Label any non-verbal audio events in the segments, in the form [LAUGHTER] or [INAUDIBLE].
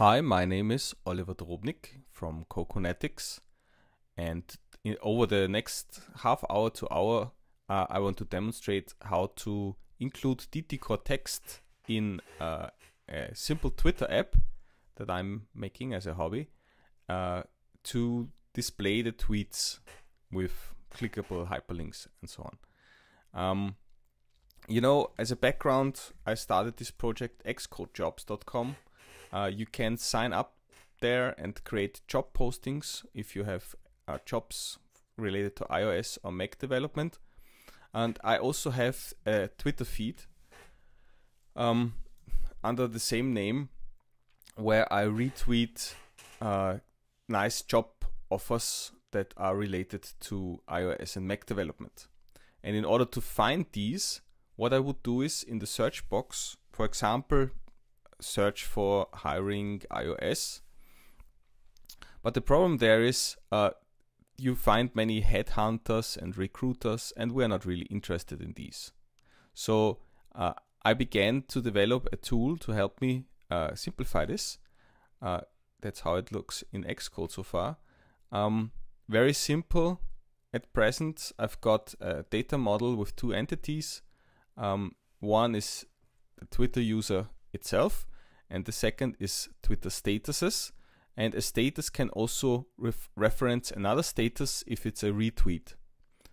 Hi, my name is Oliver Drobnik from Cocoanetics, and in, over the next half hour to hour, uh, I want to demonstrate how to include DTCore text in uh, a simple Twitter app that I'm making as a hobby uh, to display the tweets with clickable hyperlinks and so on. Um, you know, as a background, I started this project xcodejobs.com. Uh, you can sign up there and create job postings if you have uh, jobs related to iOS or Mac development. And I also have a Twitter feed um, under the same name where I retweet uh, nice job offers that are related to iOS and Mac development. And in order to find these, what I would do is in the search box, for example, search for hiring iOS. But the problem there is uh, you find many headhunters and recruiters, and we're not really interested in these. So uh, I began to develop a tool to help me uh, simplify this. Uh, that's how it looks in Xcode so far. Um, very simple. At present, I've got a data model with two entities. Um, one is the Twitter user itself, and the second is Twitter statuses. And a status can also ref reference another status if it's a retweet.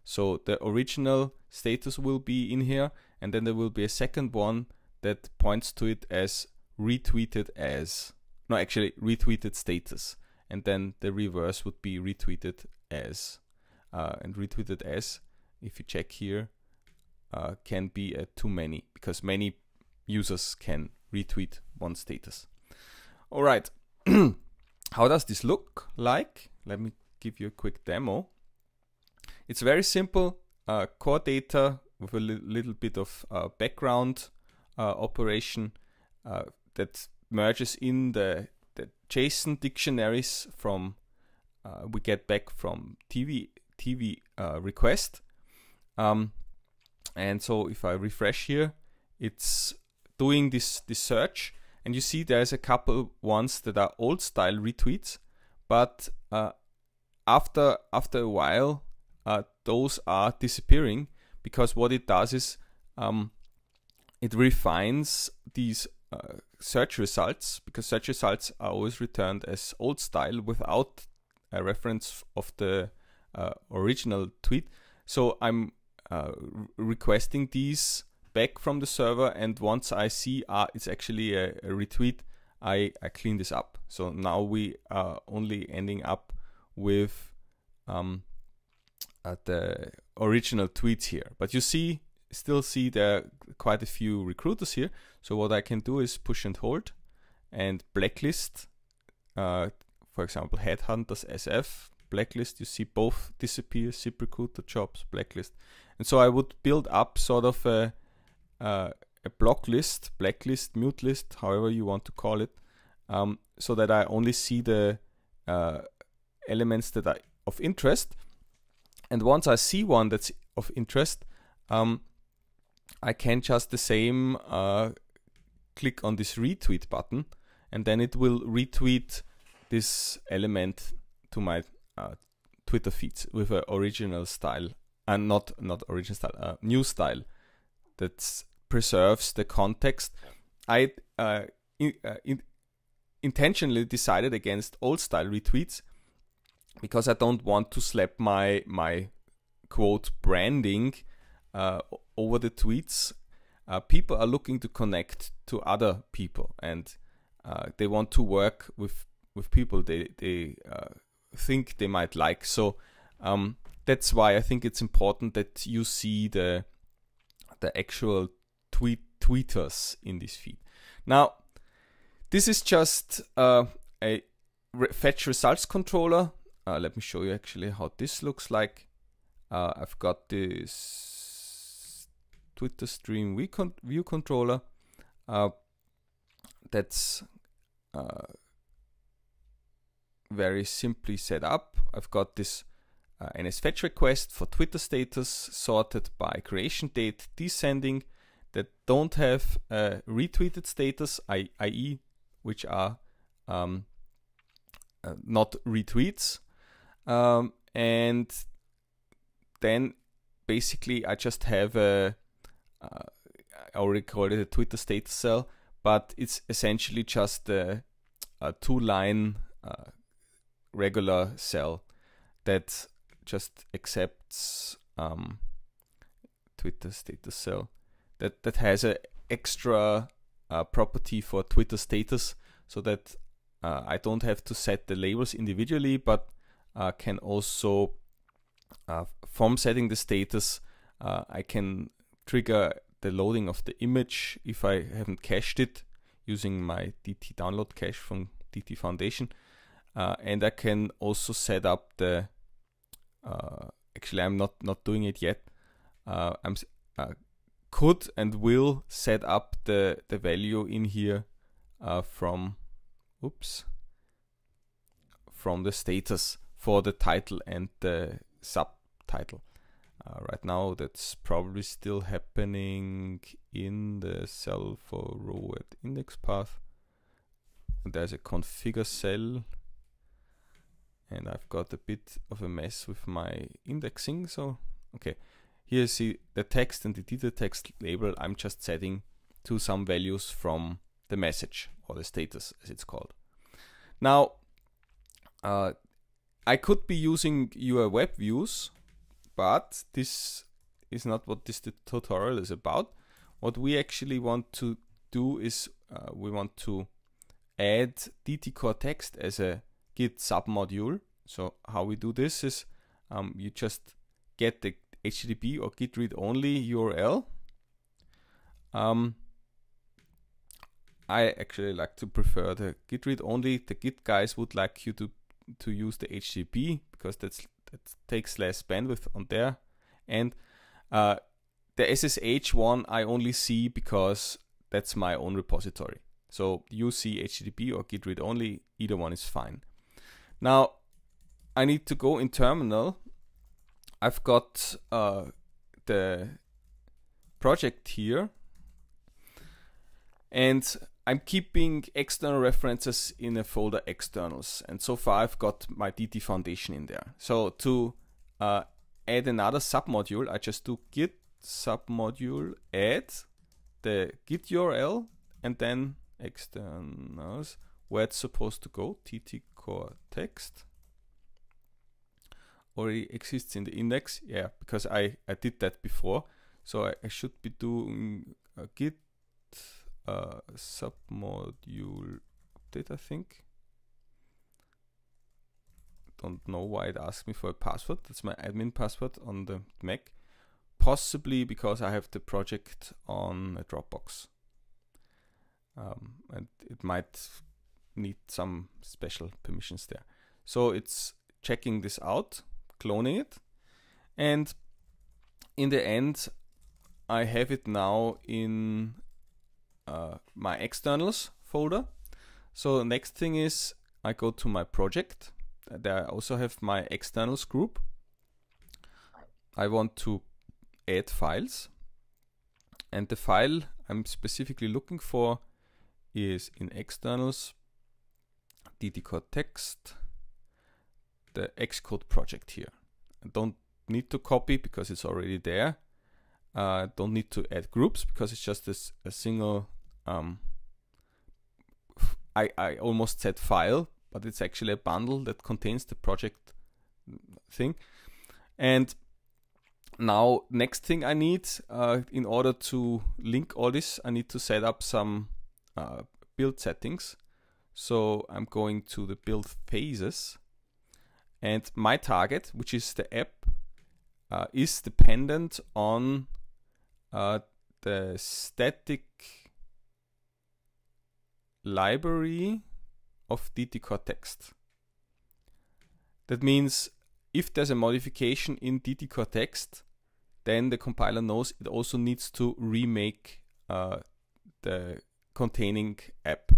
So the original status will be in here, and then there will be a second one that points to it as retweeted as. No, actually, retweeted status. And then the reverse would be retweeted as. Uh, and retweeted as, if you check here, uh, can be a too many because many users can retweet one status. All right. [CLEARS THROAT] How does this look like? Let me give you a quick demo. It's very simple. Uh, core data with a li little bit of uh, background uh, operation uh, that merges in the, the JSON dictionaries from uh, we get back from TV TV uh, request. Um, and so if I refresh here, it's doing this this search, and you see there's a couple ones that are old style retweets, but uh, after after a while, uh, those are disappearing because what it does is um, it refines these uh, search results because search results are always returned as old style without a reference of the uh, original tweet. So I'm uh, requesting these back from the server, and once I see ah, it's actually a, a retweet, I, I clean this up. So now we are only ending up with um, uh, the original tweets here. But you see, still see there are quite a few recruiters here. So what I can do is push and hold and blacklist, uh, for example, headhunters SF, blacklist. You see both disappear, ZipRecruiter jobs, blacklist. And so I would build up sort of a, uh, a block list, blacklist, mute list, however you want to call it, um, so that I only see the uh, elements that are of interest. And once I see one that's of interest, um, I can just the same uh, click on this retweet button, and then it will retweet this element to my uh, Twitter feeds with an original style, and not not original style, uh, new style that preserves the context. I uh, in, uh, in intentionally decided against old style retweets because I don't want to slap my my quote branding uh, over the tweets. Uh, people are looking to connect to other people and uh, they want to work with with people they they uh, think they might like. So um, that's why I think it's important that you see the the actual tweet tweeters in this feed. Now, this is just uh, a re fetch results controller. Uh, let me show you actually how this looks like. Uh, I've got this Twitter stream view, con view controller uh, that's uh, very simply set up. I've got this uh, NS fetch request for Twitter status sorted by creation date descending that don't have a retweeted status, i.e., which are um, uh, not retweets. Um, and then basically I just have a, uh, I already called it a Twitter status cell, but it's essentially just a, a two line uh, regular cell that just accepts um, Twitter status cell that that has a extra uh, property for Twitter status so that uh, I don't have to set the labels individually, but uh, can also uh, from setting the status, uh, I can trigger the loading of the image if I haven't cached it using my DT download cache from DT Foundation. Uh, and I can also set up the, uh, actually I'm not, not doing it yet. Uh, I'm uh, could and will set up the, the value in here from, oops, from the status for the title and the subtitle. Uh, right now, that's probably still happening in the cell for row at index path. And there's a configure cell, and I've got a bit of a mess with my indexing. So, okay, here you see the text and the detail text label. I'm just setting to some values from the message or the status, as it's called. Now, uh, I could be using your web views, but this is not what this tutorial is about. What we actually want to do is uh, we want to add DT core text as a Git submodule. So how we do this is um, you just get the HTTP or Git read only URL. Um, I actually like to prefer the Git read only. The Git guys would like you to to use the HTTP because that's that takes less bandwidth on there. And uh, the SSH one I only see because that's my own repository. So you see HTTP or git read only, either one is fine. Now I need to go in terminal. I've got uh, the project here and I'm keeping external references in a folder externals. And so far I've got my DT foundation in there. So to uh, add another submodule, I just do git submodule add the git URL and then externals where it's supposed to go, tt core text. Already exists in the index, yeah, because I, I did that before. So I, I should be doing a git uh, submodule update, I think. Don't know why it asked me for a password. That's my admin password on the Mac. Possibly because I have the project on a Dropbox. Um, and it might need some special permissions there. So it's checking this out, cloning it, and in the end, I have it now in uh, my externals folder. So the next thing is I go to my project. There I also have my externals group. I want to add files. And the file I'm specifically looking for is in externals DT core text the xcode project here. I don't need to copy because it's already there. Uh, don't need to add groups because it's just this, a single um, I, I almost said file, but it's actually a bundle that contains the project thing. And now, next thing I need uh, in order to link all this, I need to set up some uh, build settings. So I'm going to the build phases, and my target, which is the app, uh, is dependent on uh, the static library of DT core text. That means if there's a modification in DT core text, then the compiler knows it also needs to remake uh, the containing app.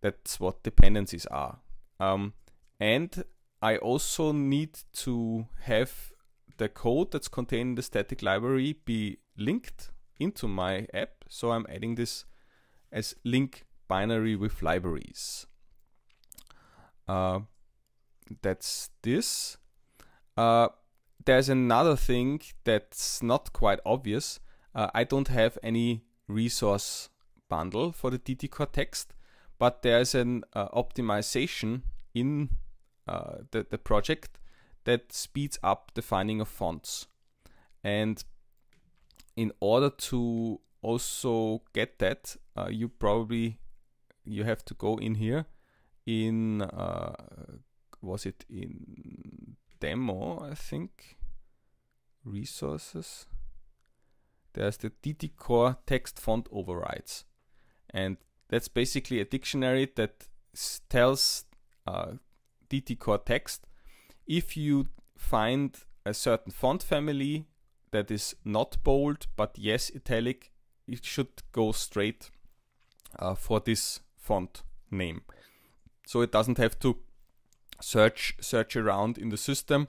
That's what dependencies are. Um, and I also need to have the code that's contained in the static library be linked into my app. So I'm adding this as link binary with libraries. Uh, that's this. Uh, there's another thing that's not quite obvious. Uh, I don't have any resource bundle for the DT text, but there's an uh, optimization in uh, the, the project that speeds up the finding of fonts. And in order to also get that, uh, you probably you have to go in here in uh, was it in demo I think? Resources? There's the DT core text font overrides. And that's basically a dictionary that tells uh, DT core text. If you find a certain font family that is not bold but yes italic it should go straight uh, for this font name. So it doesn't have to search search around in the system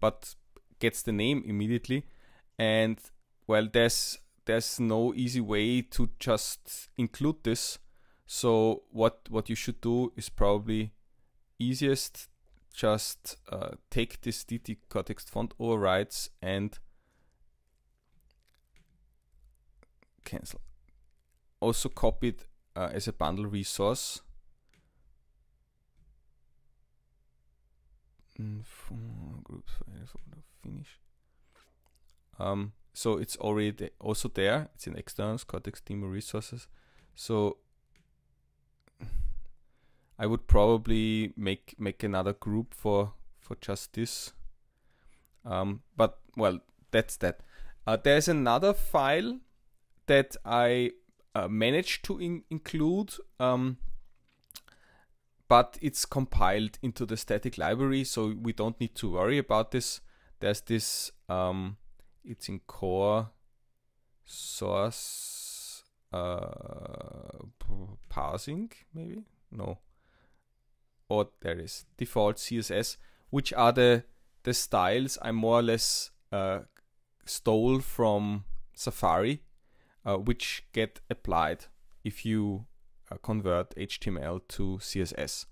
but gets the name immediately. And well there's there's no easy way to just include this so what what you should do is probably easiest just uh, take this DT core text font overrides and cancel. Also copy it uh, as a bundle resource. Finish. Um, so it's already also there. It's in externals, Core Text demo resources. So I would probably make make another group for for just this. Um, but well, that's that. Uh, there's another file that I uh, managed to in include, um, but it's compiled into the static library, so we don't need to worry about this. There's this, um, it's in core source uh, parsing, maybe? No. Or there is default CSS, which are the, the styles I more or less uh, stole from Safari uh, which get applied if you uh, convert HTML to CSS.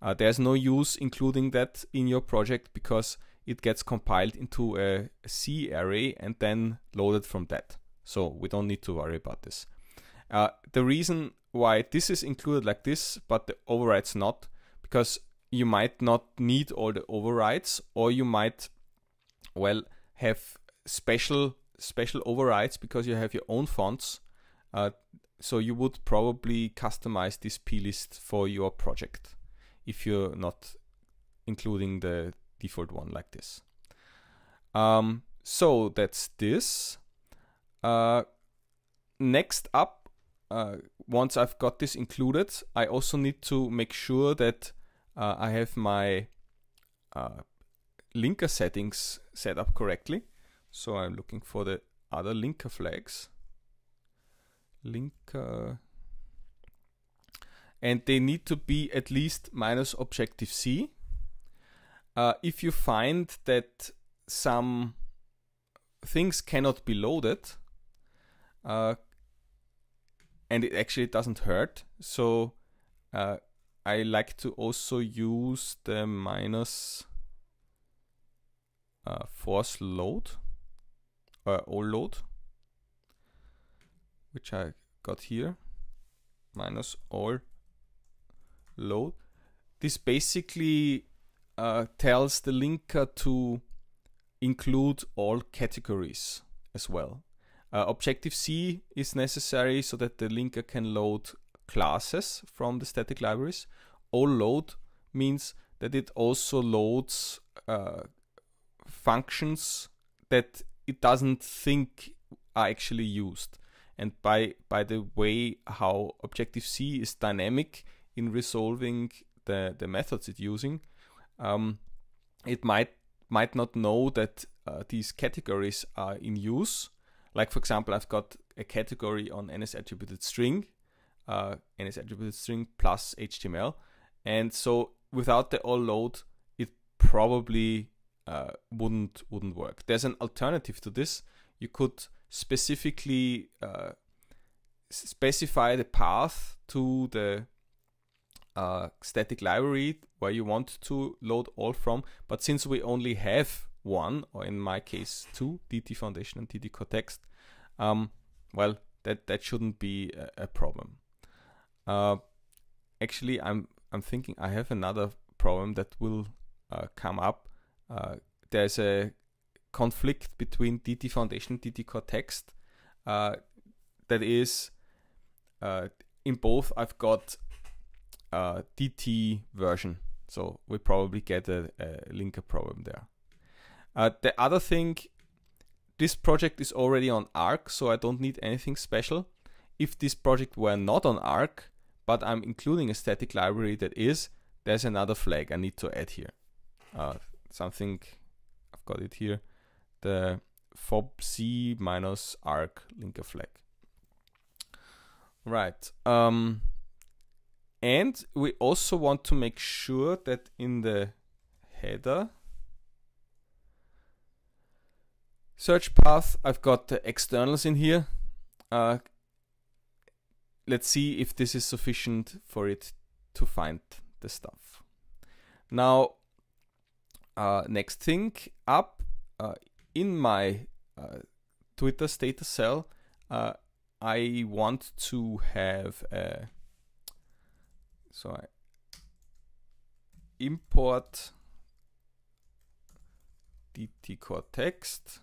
Uh, there's no use including that in your project because it gets compiled into a C array and then loaded from that. So we don't need to worry about this. Uh, the reason why this is included like this, but the overrides not, because you might not need all the overrides, or you might, well, have special special overrides because you have your own fonts. Uh, so you would probably customize this plist for your project if you're not including the default one like this. Um, so that's this. Uh, next up, uh, once I've got this included, I also need to make sure that uh, I have my uh, linker settings set up correctly. So I'm looking for the other linker flags. Linker. And they need to be at least minus Objective-C. Uh, if you find that some things cannot be loaded, uh, and it actually doesn't hurt, so uh, I like to also use the minus uh, force load or all load, which I got here, minus all load. This basically uh, tells the linker to include all categories as well. Uh, Objective-C is necessary so that the linker can load classes from the static libraries. All load means that it also loads uh, functions that it doesn't think are actually used. And by by the way how Objective C is dynamic in resolving the the methods it's using, um, it might might not know that uh, these categories are in use. Like for example, I've got a category on NS attributed string, uh, NS attributed string plus HTML, and so without the all load, it probably uh, wouldn't wouldn't work. There's an alternative to this. You could specifically uh, specify the path to the uh, static library where you want to load all from. But since we only have one, or in my case two, DT Foundation and DT Core Text, um, well, that that shouldn't be a, a problem. Uh, actually, I'm I'm thinking I have another problem that will uh, come up. Uh, there's a conflict between DT Foundation DT Core Text. Uh, that is, uh, in both I've got uh, DT version, so we probably get a, a linker problem there. The other thing, this project is already on Arc, so I don't need anything special. If this project were not on Arc, but I'm including a static library that is, there's another flag I need to add here. Uh, something, I've got it here, the fobjc minus arc linker flag. Right. Um, and we also want to make sure that in the header search path, I've got the externals in here. Uh, let's see if this is sufficient for it to find the stuff. Now, uh, next thing up uh, in my uh, Twitter status cell, uh, I want to have a so I import DT core text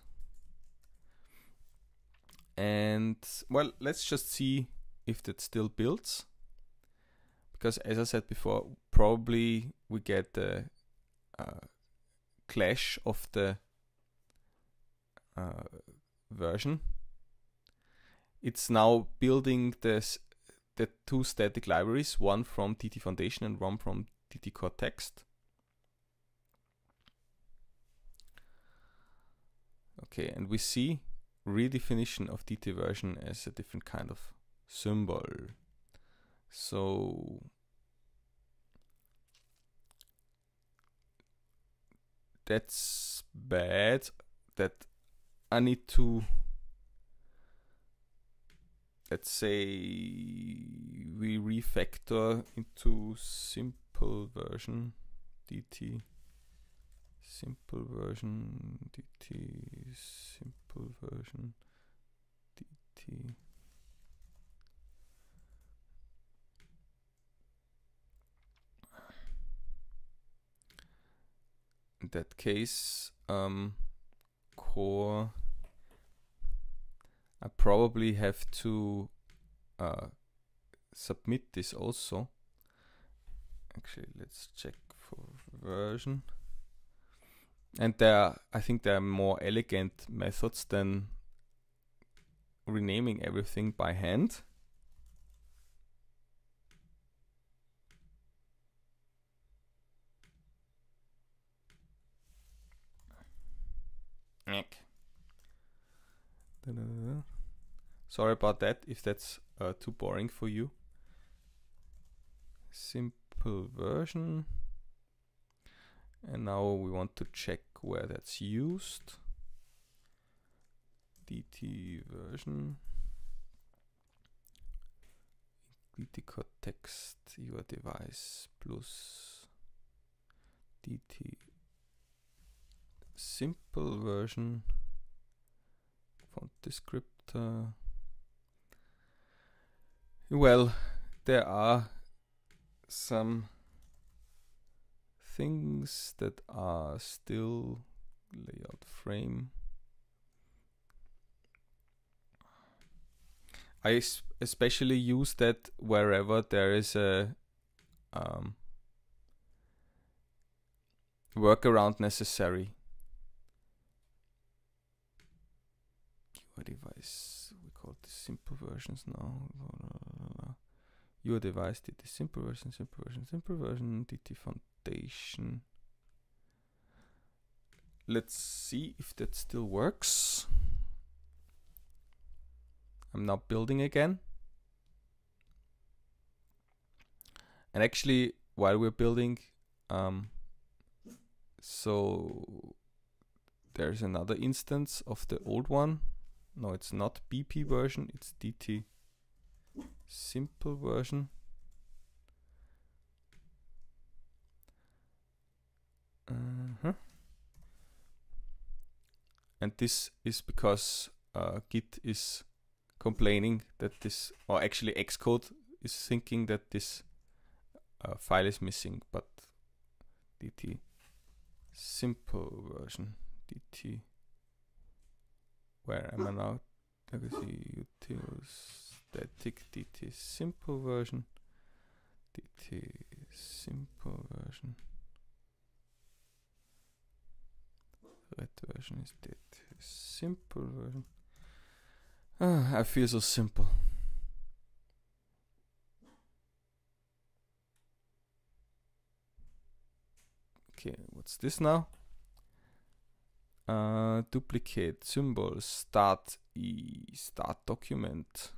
and well let's just see if that still builds because as I said before probably we get the uh, clash of the uh, version it's now building this the two static libraries, one from DT Foundation and one from DT Core Text. Okay, and we see redefinition of DT version as a different kind of symbol. So that's bad that I need to let's say we refactor into simple version dt simple version dt simple version dt in that case um, core I probably have to uh, submit this also. Actually, let's check for version. And there, I think there are more elegant methods than renaming everything by hand. Sorry about that if that's uh, too boring for you. Simple version. And now we want to check where that's used. DT version. DT core text UIDevice plus DT simple version font descriptor. Well, there are some things that are still layout frame. I especially use that wherever there is a um, workaround necessary. UIDevice, we call the simple versions now. UIDevice did the simple version, simple version, simple version, DT Foundation. Let's see if that still works. I'm now building again. And actually, while we're building, um, so there's another instance of the old one no, it's not BP version, it's DT simple version. Uh-huh. And this is because uh, Git is complaining that this, or actually Xcode is thinking that this uh, file is missing, but dt simple version dt where am I now? Legacy utils static dt simple version. Dt simple version. Red version is dt simple version. Ah, I feel so simple. Okay what's this now uh, duplicate symbol start e start document.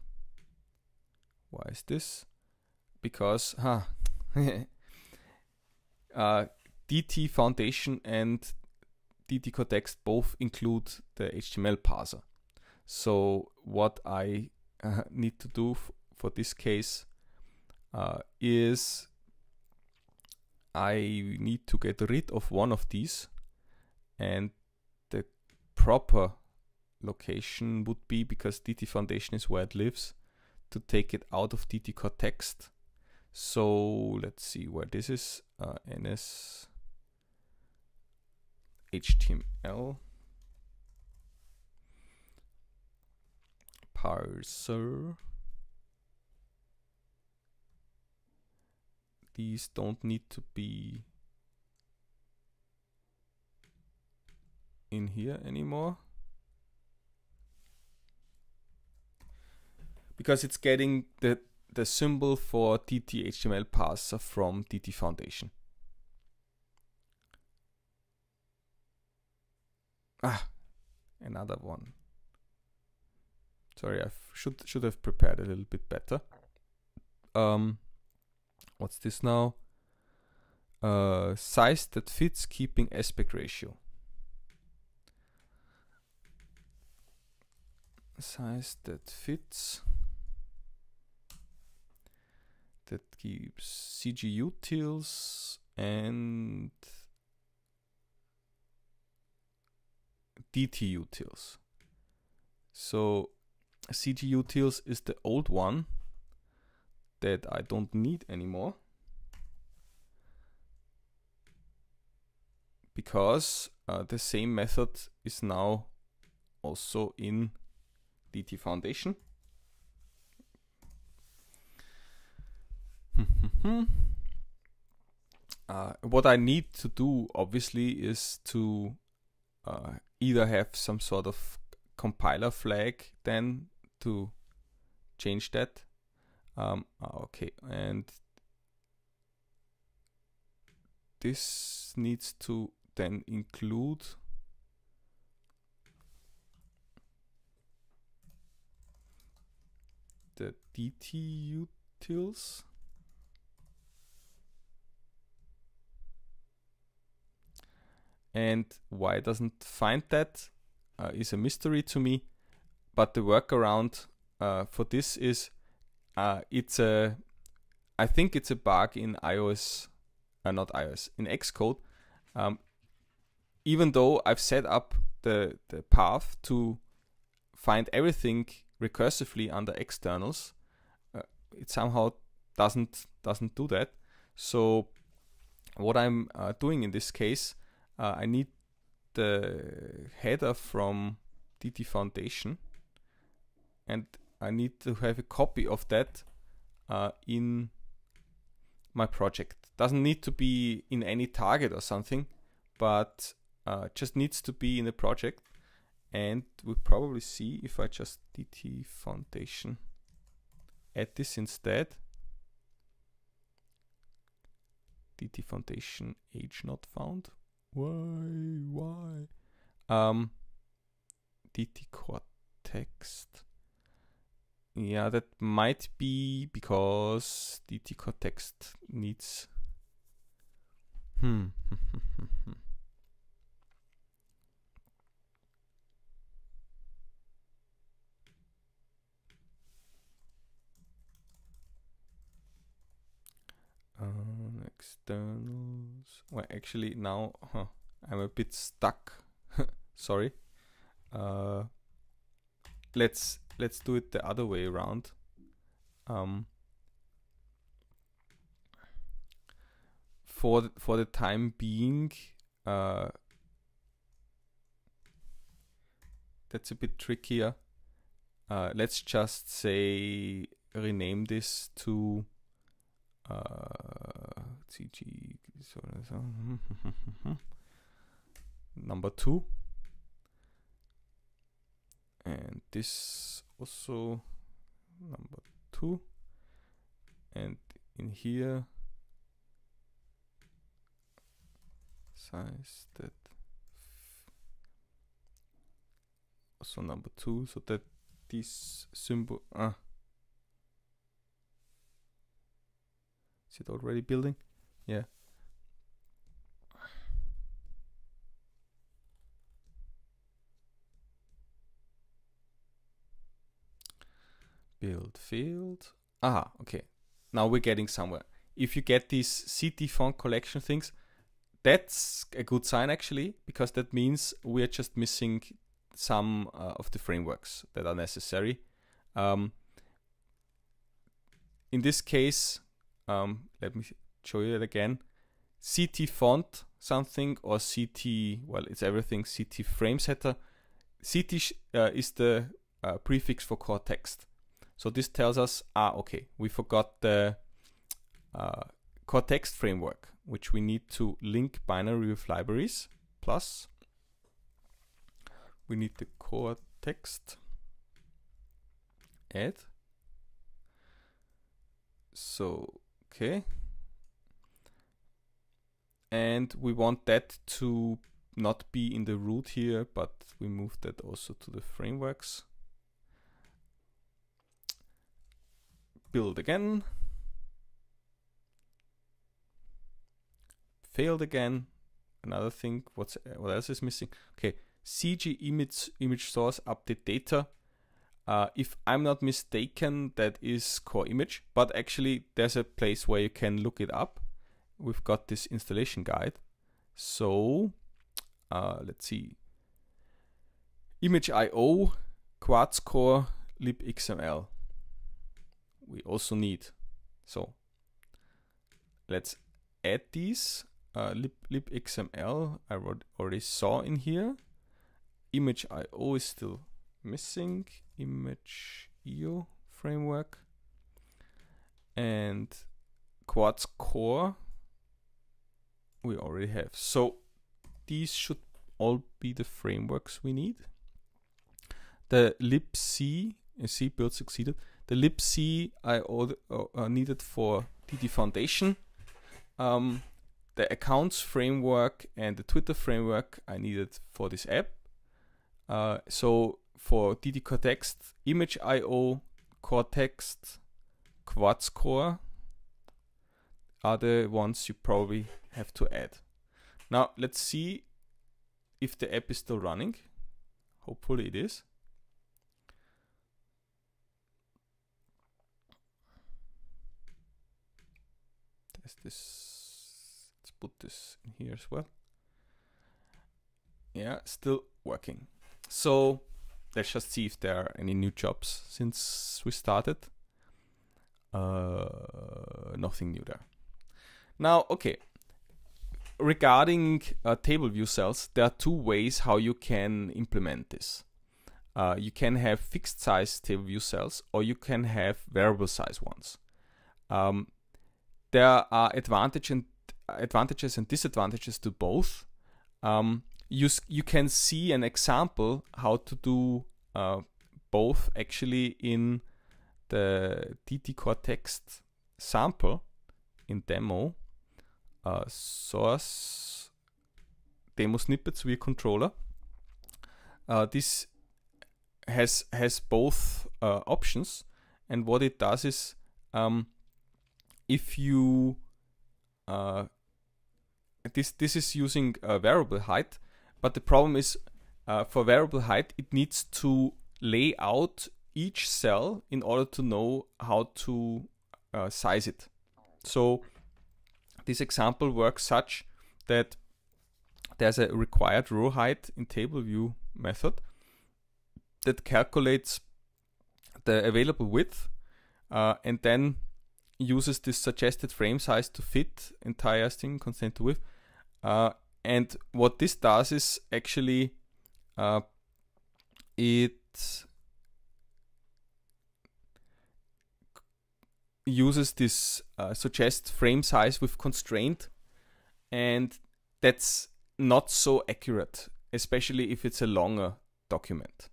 Why is this? Because huh [LAUGHS] uh, DT Foundation and DT Core Text both include the HTML parser. So what I uh, need to do for this case uh, is I need to get rid of one of these and proper location would be because DT Foundation is where it lives to take it out of DT core text. So let's see where this is uh, NS HTML parser. These don't need to be in here anymore. Because it's getting the, the symbol for DT HTML parser from DT Foundation. Ah, another one. Sorry, I should should have prepared a little bit better. Um, what's this now? Uh, size that fits keeping aspect ratio. Size that fits that keeps CG utils and DT utils. So CG utils is the old one that I don't need anymore because uh, the same method is now also in DT Foundation. [LAUGHS] uh, what I need to do, obviously, is to uh, either have some sort of compiler flag then to change that. Um, ah, okay, and this needs to then include the DT. And why it doesn't find that uh, is a mystery to me. But the workaround uh, for this is uh, it's a, I think it's a bug in iOS, uh, not iOS, in Xcode. Um, even though I've set up the, the path to find everything recursively under externals, it somehow doesn't doesn't do that. So what I'm uh, doing in this case, uh, I need the header from DT Foundation, and I need to have a copy of that uh, in my project. Doesn't need to be in any target or something, but uh, just needs to be in the project and we'll probably see if I just DT foundation add this instead DT foundation age not found. Why why? Um DT core text. Yeah that might be because DT core text needs hmm externals. Well, actually now huh, I'm a bit stuck. [LAUGHS] Sorry. Uh, let's let's do it the other way around. Um, for the, for the time being, uh, that's a bit trickier. Uh, let's just say rename this to uh, CG [LAUGHS] number two. And this also number two. And in here size that also number two so that this symbol ah. Is it already building yeah. Build field. Ah, okay. Now we're getting somewhere. If you get these CT font collection things that's a good sign actually because that means we're just missing some uh, of the frameworks that are necessary. Um, in this case um, let me show you it again CT font something or CT well it's everything CT frame setter CT uh, is the uh, prefix for core text so this tells us, ah, okay, we forgot the uh, core text framework, which we need to link binary with libraries. Plus, we need the core text add. So, okay. And we want that to not be in the root here, but we move that also to the frameworks. build again. Failed again. Another thing, what's what else is missing? Okay, CG image image source update data. Uh, if I'm not mistaken, that is core image, but actually there's a place where you can look it up. We've got this installation guide. So uh, let's see. Image Image.io, Quartz Core, libxml we also need. So let's add these. Uh, lib, libxml I already saw in here. Image.io is still missing. Image.io framework. And Quartz Core we already have. So these should all be the frameworks we need. The libc, C build succeeded the libc I uh, needed for DT Foundation. Um, the accounts framework and the Twitter framework I needed for this app. Uh, so for Text, Image.io, Core Text, Quartz Core are the ones you probably have to add. Now let's see if the app is still running. Hopefully it is. is this let's put this in here as well yeah still working so let's just see if there are any new jobs since we started uh, nothing new there now okay regarding uh, table view cells there are two ways how you can implement this. Uh, you can have fixed size table view cells or you can have variable size ones. Um, there are advantage and advantages and disadvantages to both. Um, you you can see an example how to do uh, both actually in the DT Core Text sample in demo uh, source demo snippets via controller. Uh, this has has both uh, options, and what it does is um, if you uh, this this is using variable height, but the problem is uh, for variable height it needs to lay out each cell in order to know how to uh, size it. So this example works such that there's a required row height in table view method that calculates the available width uh, and then uses this suggested frame size to fit entire string constraint to width. Uh, and what this does is actually uh, it uses this uh, suggest frame size with constraint and that's not so accurate especially if it's a longer document.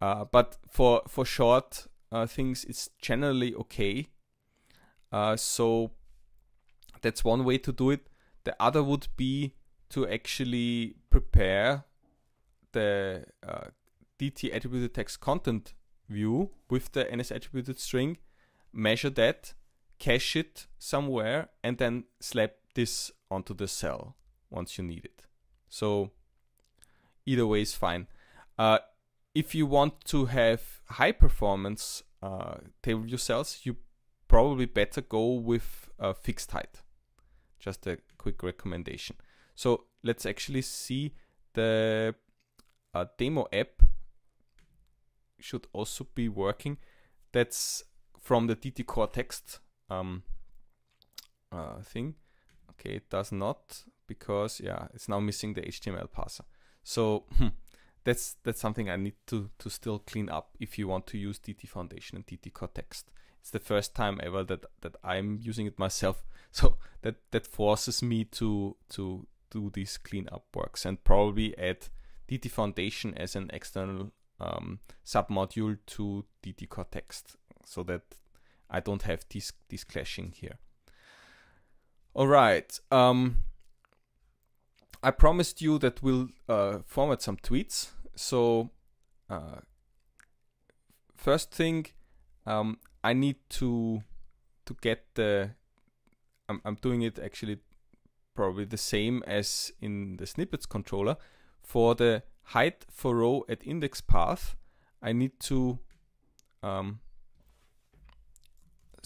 Uh, but for for short uh, things it's generally okay. Uh, so that's one way to do it. The other would be to actually prepare the uh, DT attributed text content view with the NS attributed string measure that, cache it somewhere, and then slap this onto the cell once you need it. So either way is fine. Uh, if you want to have high performance uh, table view cells, you probably better go with a fixed height. Just a quick recommendation. So let's actually see the uh, demo app should also be working. That's from the DT core text um, uh, thing. Okay, it does not because yeah, it's now missing the HTML parser. So hmm, that's that's something I need to to still clean up if you want to use DT Foundation and DT core text. It's the first time ever that that I'm using it myself. [LAUGHS] So that that forces me to to do these cleanup works and probably add DT Foundation as an external um, submodule to DT core text so that I don't have this this clashing here. All right. Um, I promised you that we'll uh, format some tweets. So uh, first thing, um, I need to to get the. I'm, I'm doing it actually probably the same as in the snippets controller. For the height for row at index path, I need to um,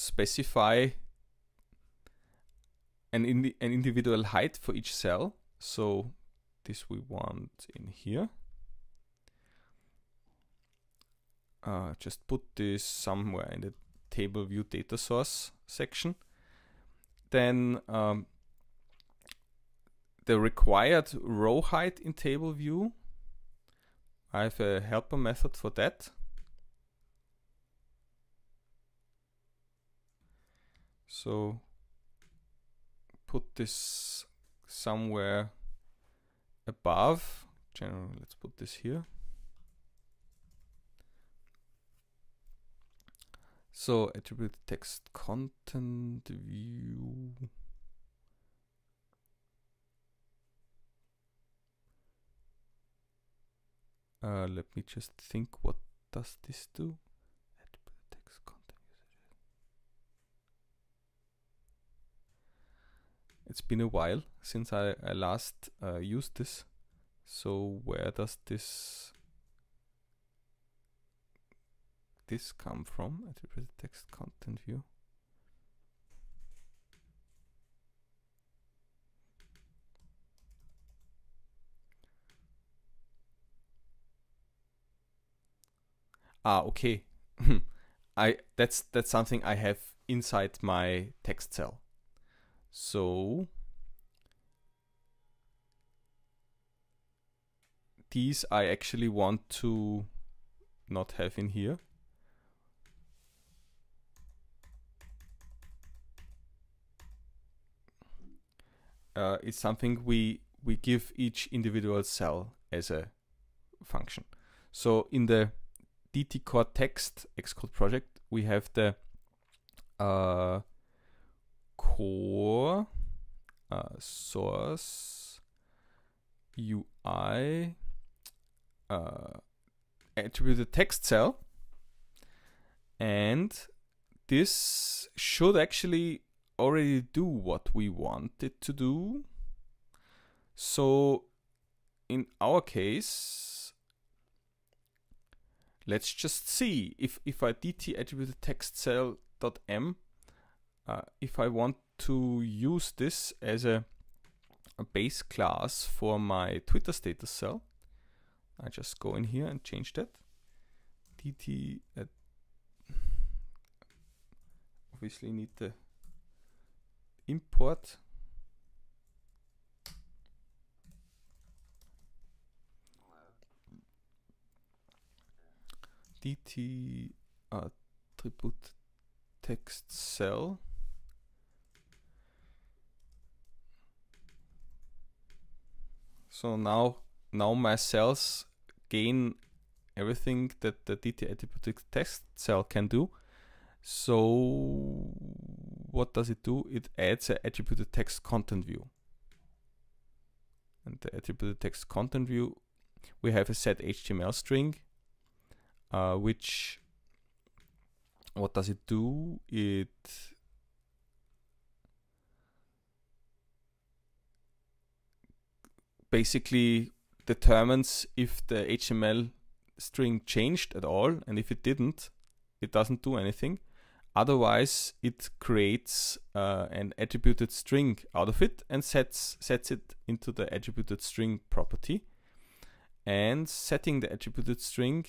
specify an, indi an individual height for each cell. So this we want in here. Uh, just put this somewhere in the table view data source section. Then um, the required row height in table view. I have a helper method for that. So put this somewhere above. Generally, let's put this here. So attribute text content view. Uh, let me just think what does this do? It's been a while since I, I last uh, used this. So where does this this come from? Attributed text content view. Ah, okay. [LAUGHS] I that's that's something I have inside my text cell. So these I actually want to not have in here. Uh, it's something we we give each individual cell as a function. So in the DT core text Xcode project, we have the uh, core uh, source UI uh, attributed text cell. And this should actually already do what we want it to do. So in our case let's just see if if I dt attributed text cell dot m uh, if I want to use this as a, a base class for my Twitter status cell, I just go in here and change that. dt at obviously need the import dt attribute text cell so now now my cells gain everything that the dt attribute text cell can do. So what does it do? It adds an attributed text content view. And the attributed text content view we have a set html string uh, which what does it do? It basically determines if the HTML string changed at all, and if it didn't, it doesn't do anything. Otherwise, it creates uh, an attributed string out of it and sets sets it into the attributed string property. And setting the attributed string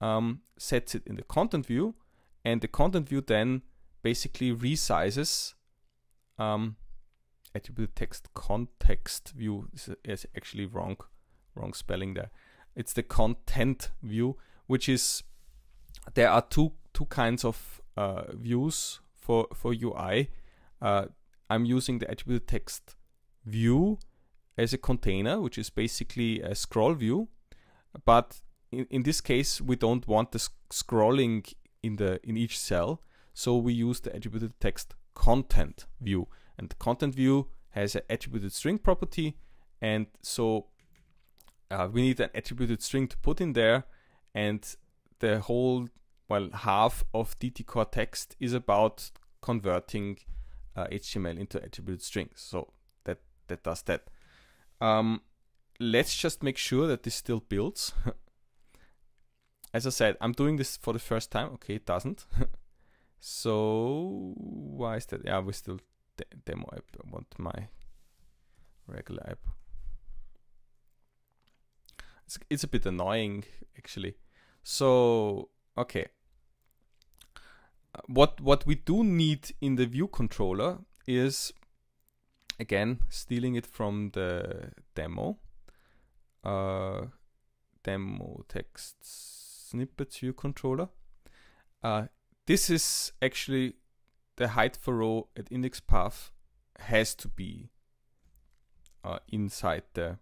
um, sets it in the content view, and the content view then basically resizes um, attribute text context view is, is actually wrong wrong spelling there. It's the content view which is there are two two kinds of uh, views for for UI uh, I'm using the attribute text view as a container which is basically a scroll view. But in, in this case, we don't want the sc scrolling in the in each cell, so we use the attributed text content view. And the content view has an attributed string property, and so uh, we need an attributed string to put in there, and the whole well half of DT core text is about converting uh, HTML into attributed strings. So that that does that. Um, let's just make sure that this still builds. [LAUGHS] as I said, I'm doing this for the first time. Okay, it doesn't. [LAUGHS] so why is that? Yeah, we still de demo app. I want my regular app. It's, it's a bit annoying actually. So okay. What what we do need in the view controller is again stealing it from the demo. Uh, demo text snippets view controller. Uh, this is actually the height for row at index path has to be uh, inside the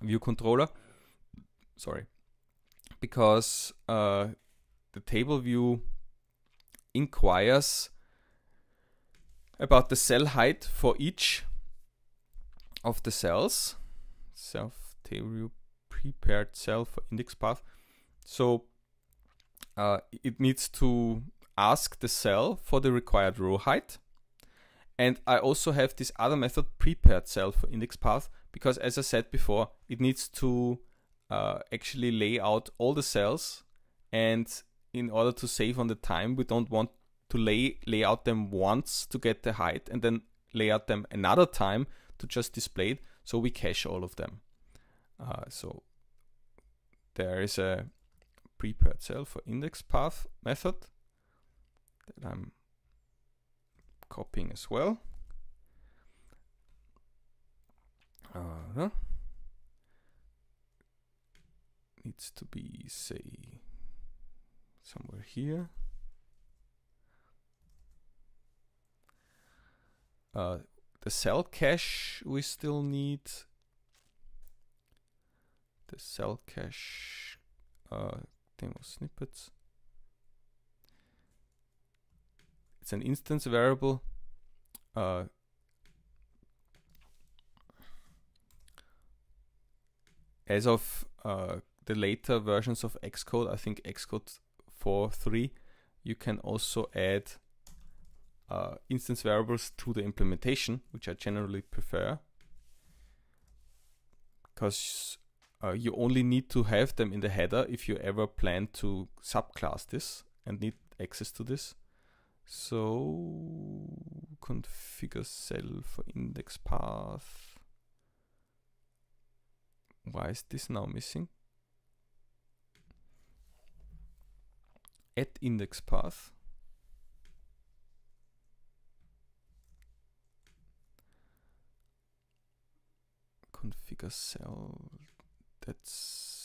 view controller. Sorry, because uh, the table view inquires about the cell height for each of the cells. Self table view prepared cell for index path. So uh, it needs to ask the cell for the required row height. And I also have this other method, prepared cell for index path, because as I said before, it needs to uh, actually lay out all the cells. And in order to save on the time, we don't want to lay, lay out them once to get the height and then lay out them another time to just display it. So we cache all of them. Uh, so there is a prepared cell for index path method that I'm copying as well. Uh -huh. Needs to be, say, somewhere here. Uh, the cell cache we still need. The cell cache uh, demo snippets. It's an instance variable. Uh, as of uh, the later versions of Xcode, I think Xcode 4.3, you can also add uh, instance variables to the implementation, which I generally prefer. Because uh, you only need to have them in the header if you ever plan to subclass this and need access to this. So configure cell for index path. Why is this now missing? Add index path. Configure cell. That's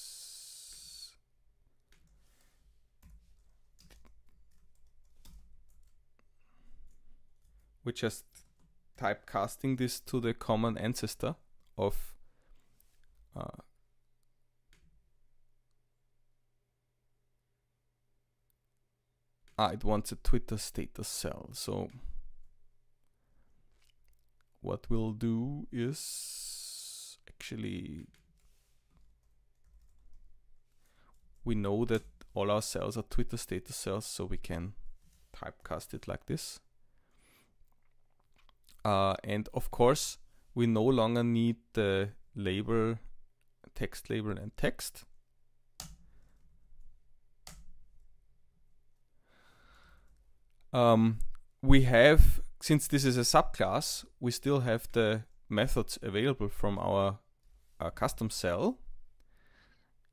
we're just typecasting this to the common ancestor of uh, ah, it wants a Twitter status cell. So what we'll do is actually we know that all our cells are Twitter status cells, so we can typecast it like this. Uh, and of course, we no longer need the label, text label and text. Um, we have, since this is a subclass, we still have the methods available from our, our custom cell.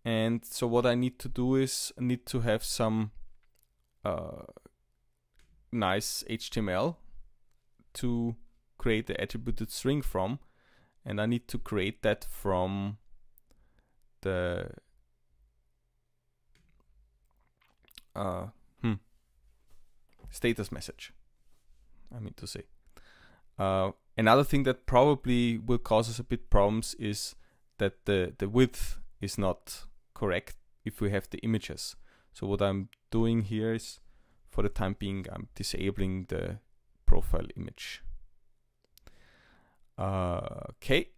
And so what I need to do is I need to have some uh, nice HTML to create the attributed string from and I need to create that from the uh, hmm, status message I mean to say. Uh, another thing that probably will cause us a bit problems is that the the width is not correct if we have the images. So what I'm doing here is for the time being I'm disabling the profile image uh, okay.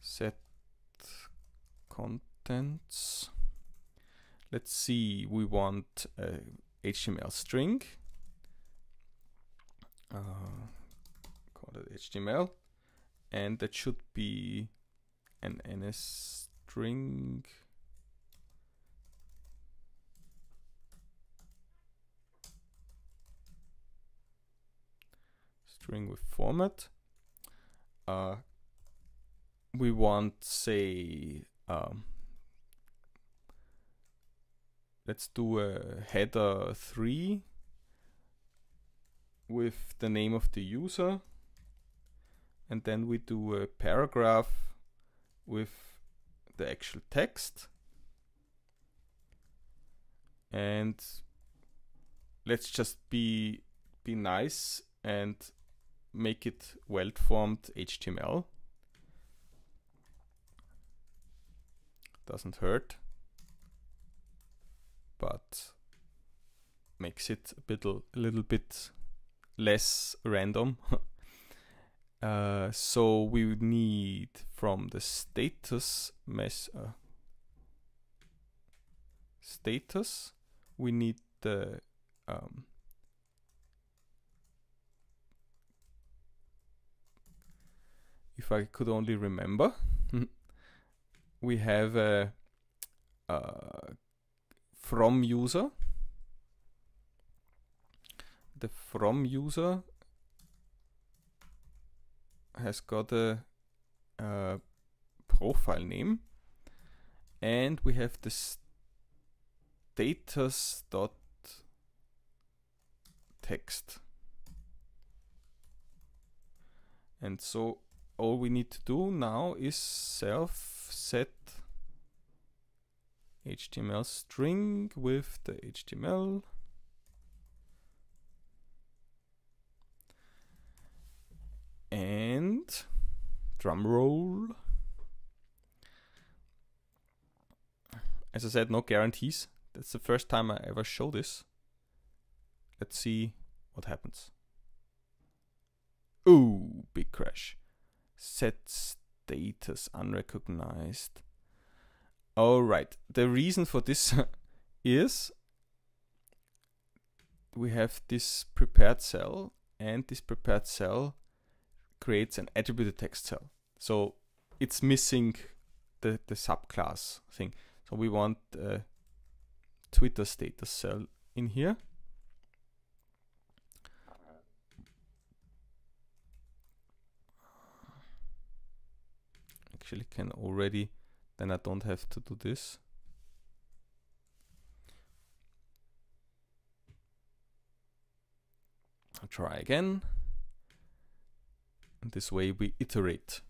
Set contents. Let's see, we want a HTML string. Uh, call it HTML. And that should be an NS string. String with format. Uh, we want, say, um, let's do a header 3 with the name of the user and then we do a paragraph with the actual text and let's just be be nice and make it well-formed HTML. Doesn't hurt, but makes it a, bit, a little bit less random. [LAUGHS] uh, so we would need from the status mess uh, status we need the um, if I could only remember, [LAUGHS] we have a, a from user. The from user has got a, a profile name. And we have the status dot text. And so all we need to do now is self set HTML string with the HTML and drum roll. As I said no guarantees. That's the first time I ever show this. Let's see what happens. Ooh big crash set status unrecognized. All right. The reason for this [LAUGHS] is we have this prepared cell and this prepared cell creates an attributed text cell. So it's missing the, the subclass thing. So we want Twitter status cell in here. Actually can already, then I don't have to do this. I'll try again. And this way we iterate.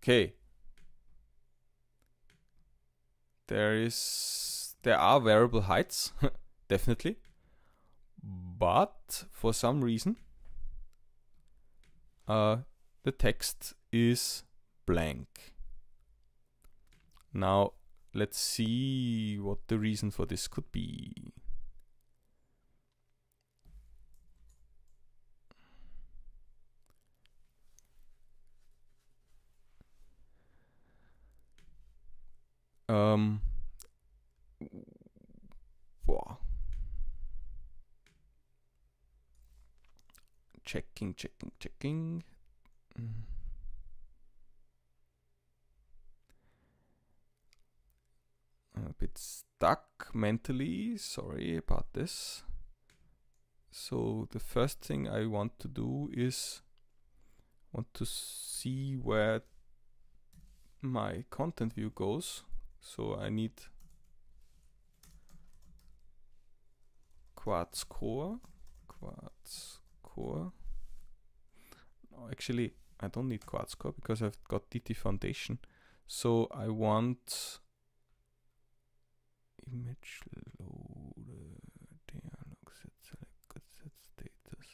Okay. There is there are variable heights, [LAUGHS] definitely. But for some reason uh, the text is blank. Now let's see what the reason for this could be. Um, Checking, checking, checking. Mm. a bit stuck mentally. Sorry about this. So the first thing I want to do is want to see where my content view goes. So I need quartz core, quartz core. No, actually, I don't need quartz core because I've got DT foundation. So I want image loader dialog set select set status.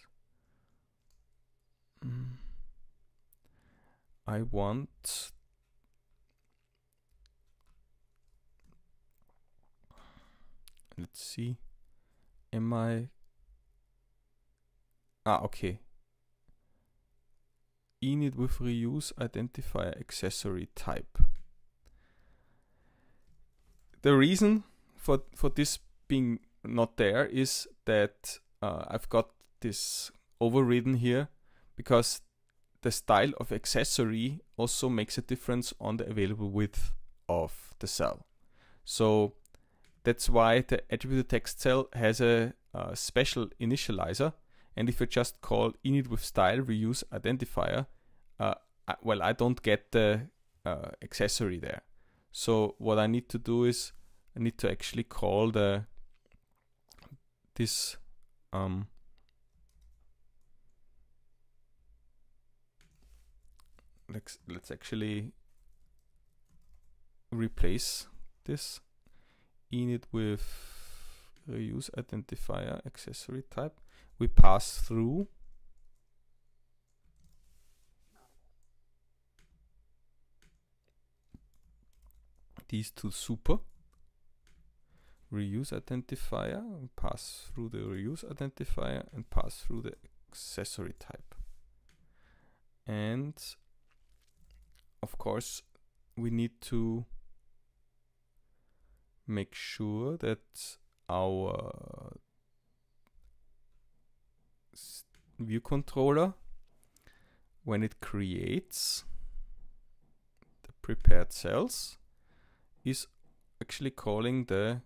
Mm. I want let's see am I ah okay init with reuse identifier accessory type the reason for for this being not there is that uh, I've got this overridden here because the style of accessory also makes a difference on the available width of the cell. So that's why the attributed text cell has a, a special initializer. And if you just call init with style reuse identifier, uh, I, well, I don't get the uh, accessory there. So what I need to do is I need to actually call the this um, let's let's actually replace this init with reuse identifier accessory type we pass through these two super reuse identifier, pass through the reuse identifier and pass through the accessory type. And of course, we need to make sure that our view controller, when it creates the prepared cells, is actually calling the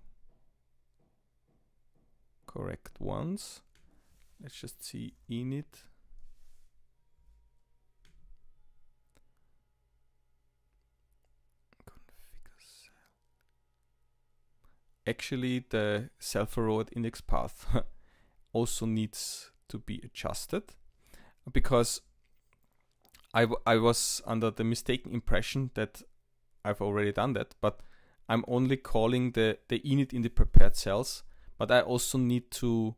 correct ones. Let's just see init. Actually, the self-forward index path [LAUGHS] also needs to be adjusted because I, I was under the mistaken impression that I've already done that, but I'm only calling the, the init in the prepared cells but I also need to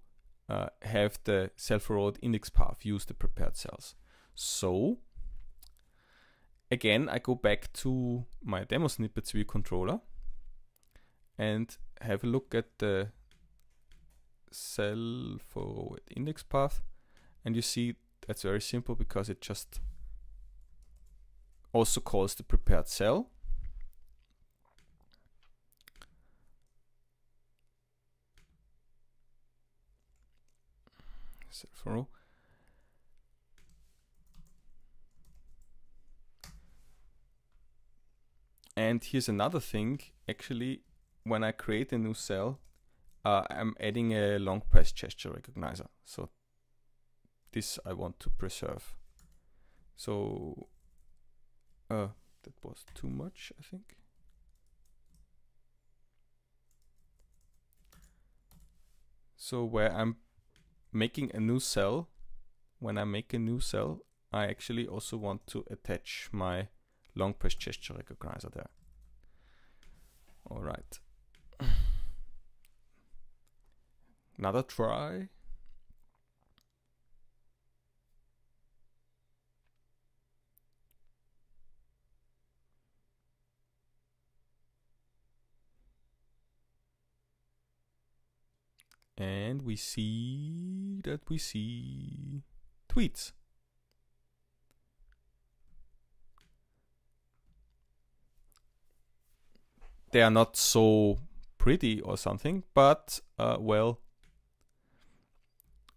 uh, have the self-forward index path use the prepared cells. So again, I go back to my demo snippets view controller and have a look at the cell for index path and you see that's very simple because it just also calls the prepared cell cell for all. and here's another thing actually when I create a new cell uh, I'm adding a long press gesture recognizer. So this I want to preserve. So uh, that was too much, I think. So where I'm making a new cell, when I make a new cell, I actually also want to attach my long press gesture recognizer there. All right. Another try. And we see that we see tweets. They are not so pretty or something, but uh, well,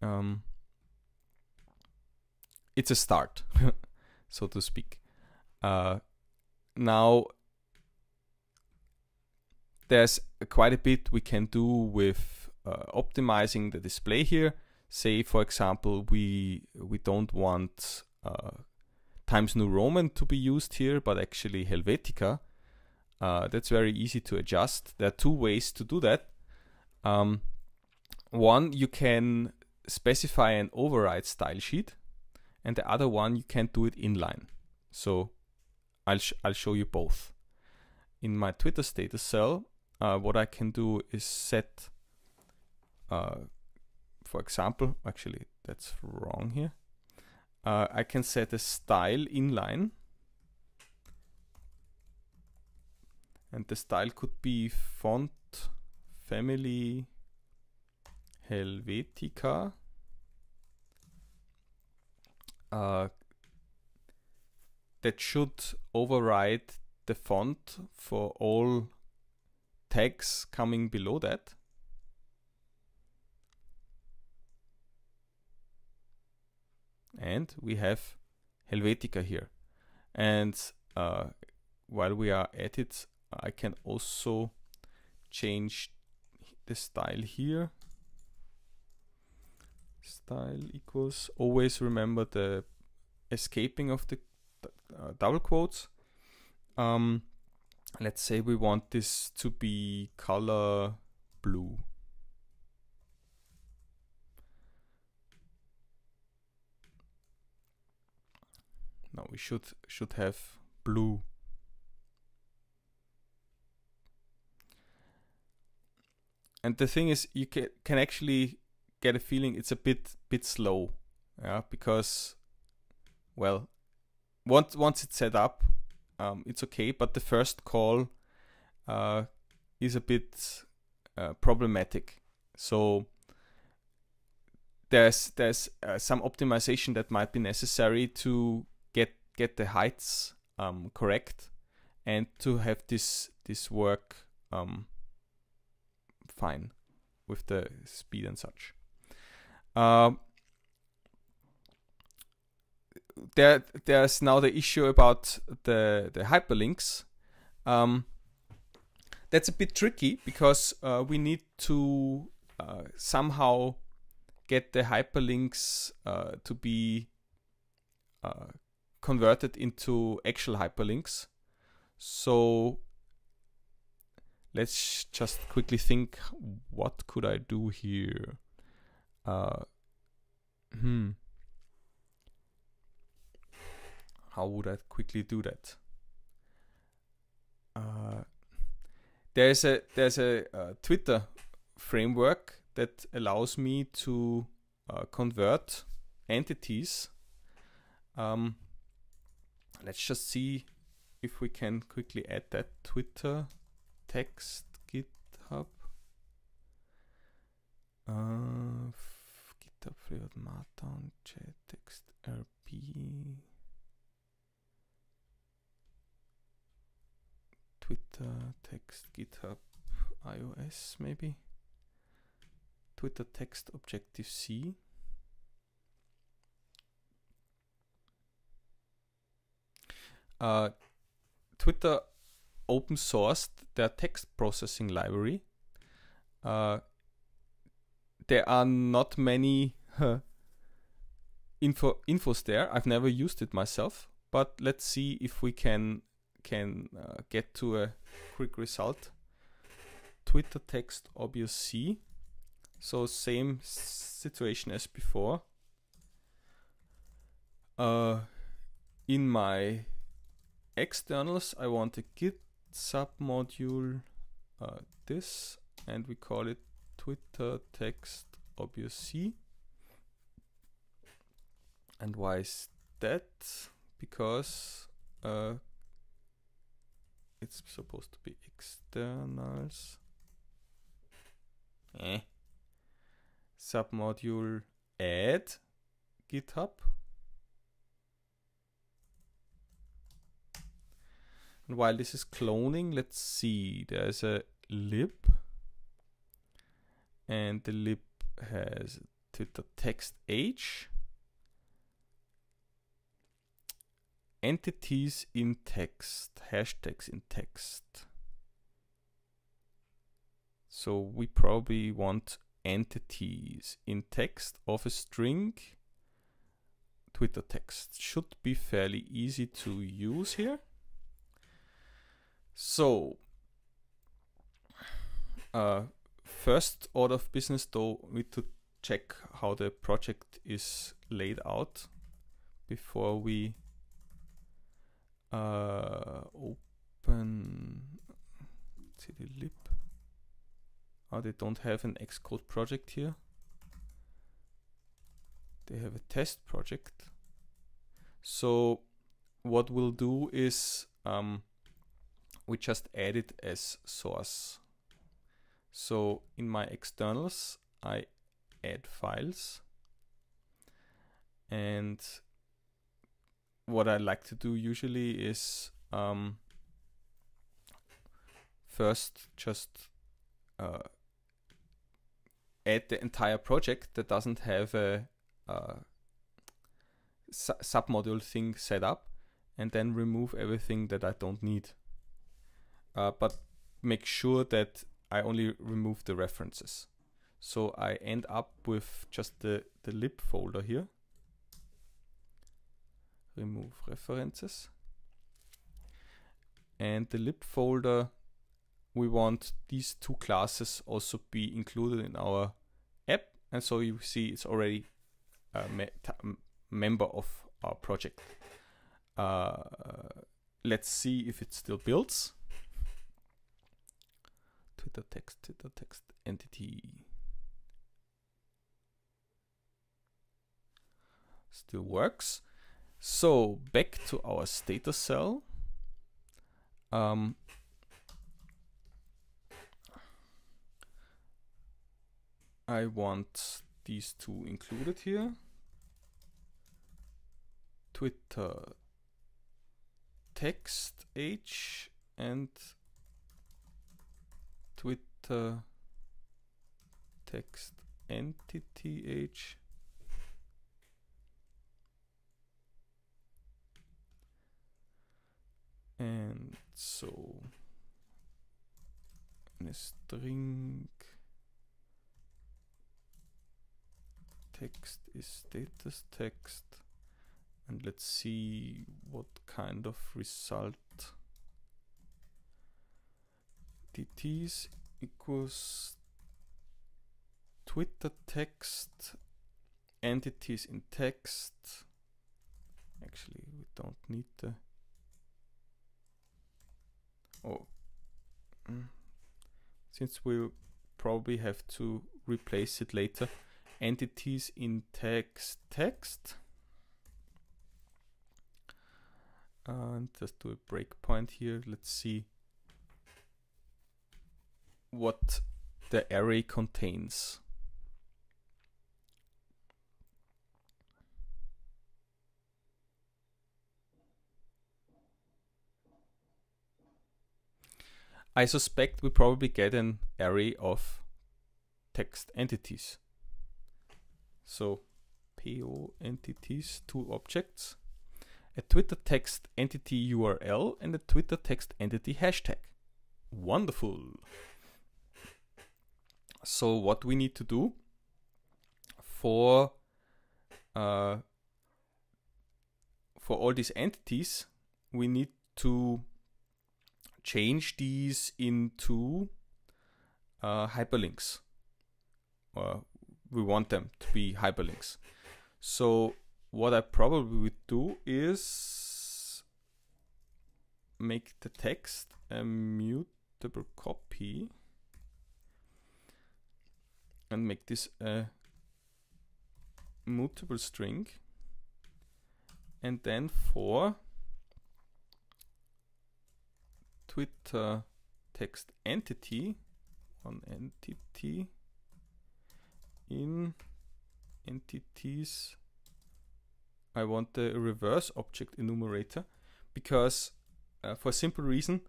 um, it's a start, [LAUGHS] so to speak. Uh, now, there's quite a bit we can do with uh, optimizing the display here. Say, for example, we we don't want uh, Times New Roman to be used here, but actually Helvetica. Uh, that's very easy to adjust. There are two ways to do that. Um, one, you can specify an override style sheet, and the other one you can do it inline. So I'll sh I'll show you both. In my Twitter status cell, uh, what I can do is set, uh, for example, actually that's wrong here. Uh, I can set a style inline, and the style could be font family Helvetica. Uh, that should override the font for all tags coming below that. And we have Helvetica here. And uh, while we are at it, I can also change the style here style equals always remember the escaping of the uh, double quotes. Um, let's say we want this to be color blue. Now we should should have blue. And the thing is you can, can actually get a feeling it's a bit bit slow, yeah, because well, once once it's set up, um, it's okay, but the first call uh, is a bit uh, problematic. So there's there's uh, some optimization that might be necessary to get get the heights um, correct and to have this this work um, fine with the speed and such. Um, there, there's now the issue about the the hyperlinks. Um, that's a bit tricky because uh, we need to uh, somehow get the hyperlinks uh, to be uh, converted into actual hyperlinks. So let's just quickly think what could I do here? Uh, hmm. How would I quickly do that? Uh, there's a there's a, a, Twitter framework that allows me to uh, convert entities. Um, let's just see if we can quickly add that Twitter text GitHub. Uh, Markdown, Chat Text RP, Twitter Text GitHub iOS maybe, Twitter Text Objective C. Uh, Twitter open sourced their text processing library. Uh, there are not many info infos there. I've never used it myself, but let's see if we can can uh, get to a quick result. Twitter text ObjC. So same situation as before. Uh, in my externals, I want a Git submodule, uh, this, and we call it Twitter text ObjC. And why is that? Because uh, it's supposed to be externals. Eh. Submodule add GitHub. And while this is cloning, let's see, there's a lib. And the lib has Twitter text h. entities in text, hashtags in text. So we probably want entities in text of a string. Twitter text should be fairly easy to use here. So, uh, first order of business though, we need to check how the project is laid out before we uh, open see the lib. Oh they don't have an xcode project here. They have a test project. So what we'll do is um, we just add it as source so in my externals I add files and what I like to do usually is um, first just uh, add the entire project that doesn't have a, a su submodule thing set up and then remove everything that I don't need. Uh, but make sure that I only remove the references. So I end up with just the, the lib folder here remove references. And the lib folder, we want these two classes also be included in our app. And so you see it's already a me member of our project. Uh, let's see if it still builds. Twitter text, Twitter text entity. Still works. So back to our status cell. Um, I want these two included here. Twitter text h and Twitter uh, text entity h. And so NS string text is status text. And let's see what kind of result tt's equals Twitter text entities in text actually we don't need the Oh. Mm. Since we'll probably have to replace it later. Entities in text text. And just do a breakpoint here. Let's see what the array contains. I suspect we probably get an array of text entities. So PO entities, two objects. a Twitter text entity URL, and a Twitter text entity hashtag. Wonderful. So what we need to do for uh, for all these entities, we need to change these into uh, hyperlinks. Uh, we want them to be hyperlinks. So what I probably would do is make the text a mutable copy and make this a mutable string. And then for Twitter text entity on entity in entities I want the reverse object enumerator because uh, for a simple reason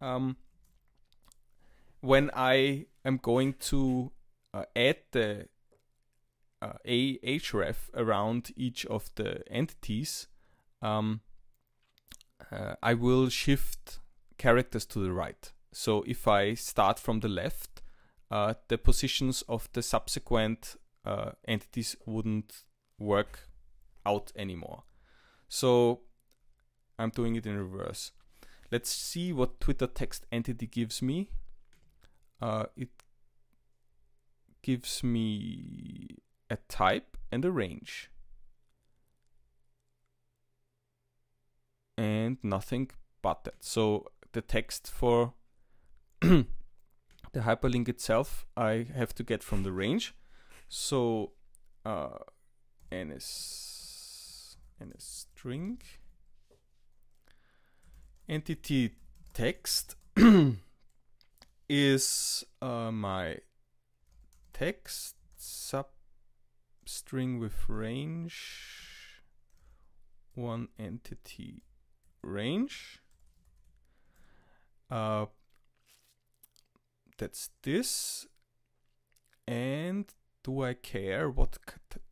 um, when I am going to uh, add the uh, around each of the entities um, uh, I will shift characters to the right so if I start from the left uh, the positions of the subsequent uh, entities wouldn't work out anymore. So I'm doing it in reverse. Let's see what Twitter text entity gives me. Uh, it gives me a type and a range. And nothing but that. So the text for [CLEARS THROAT] the hyperlink itself I have to get from the range. So uh, and a string entity text [CLEARS THROAT] is uh, my text substring with range one entity range uh, that's this and do I care what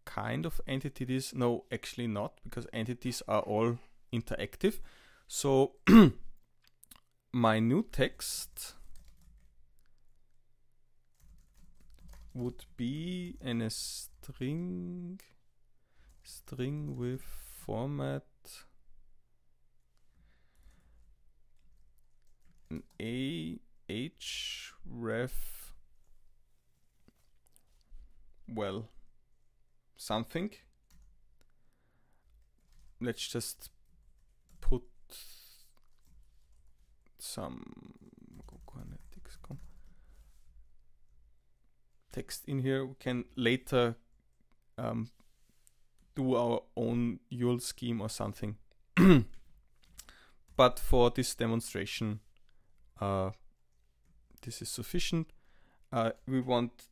kind of entity it is? No, actually not, because entities are all interactive. So [CLEARS THROAT] my new text would be in a string string with format an a h ref well something. Let's just put some text in here. We can later um, do our own UL scheme or something. [CLEARS THROAT] but for this demonstration, uh, this is sufficient. Uh, we want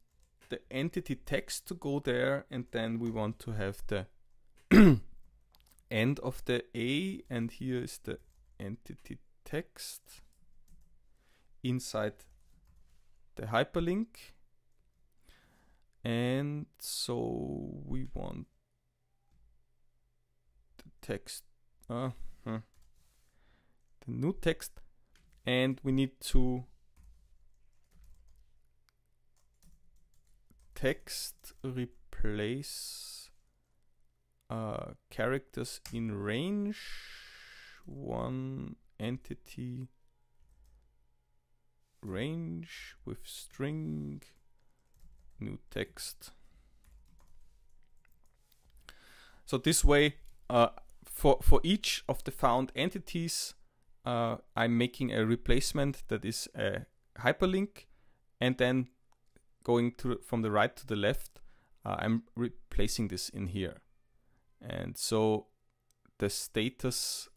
the entity text to go there and then we want to have the [CLEARS THROAT] end of the A and here is the entity text inside the hyperlink and so we want the text uh, huh, the new text. And we need to text replace uh, characters in range. One entity range with string new text so this way uh, for for each of the found entities uh, I'm making a replacement that is a hyperlink and then going to from the right to the left, uh, I'm replacing this in here. And so the status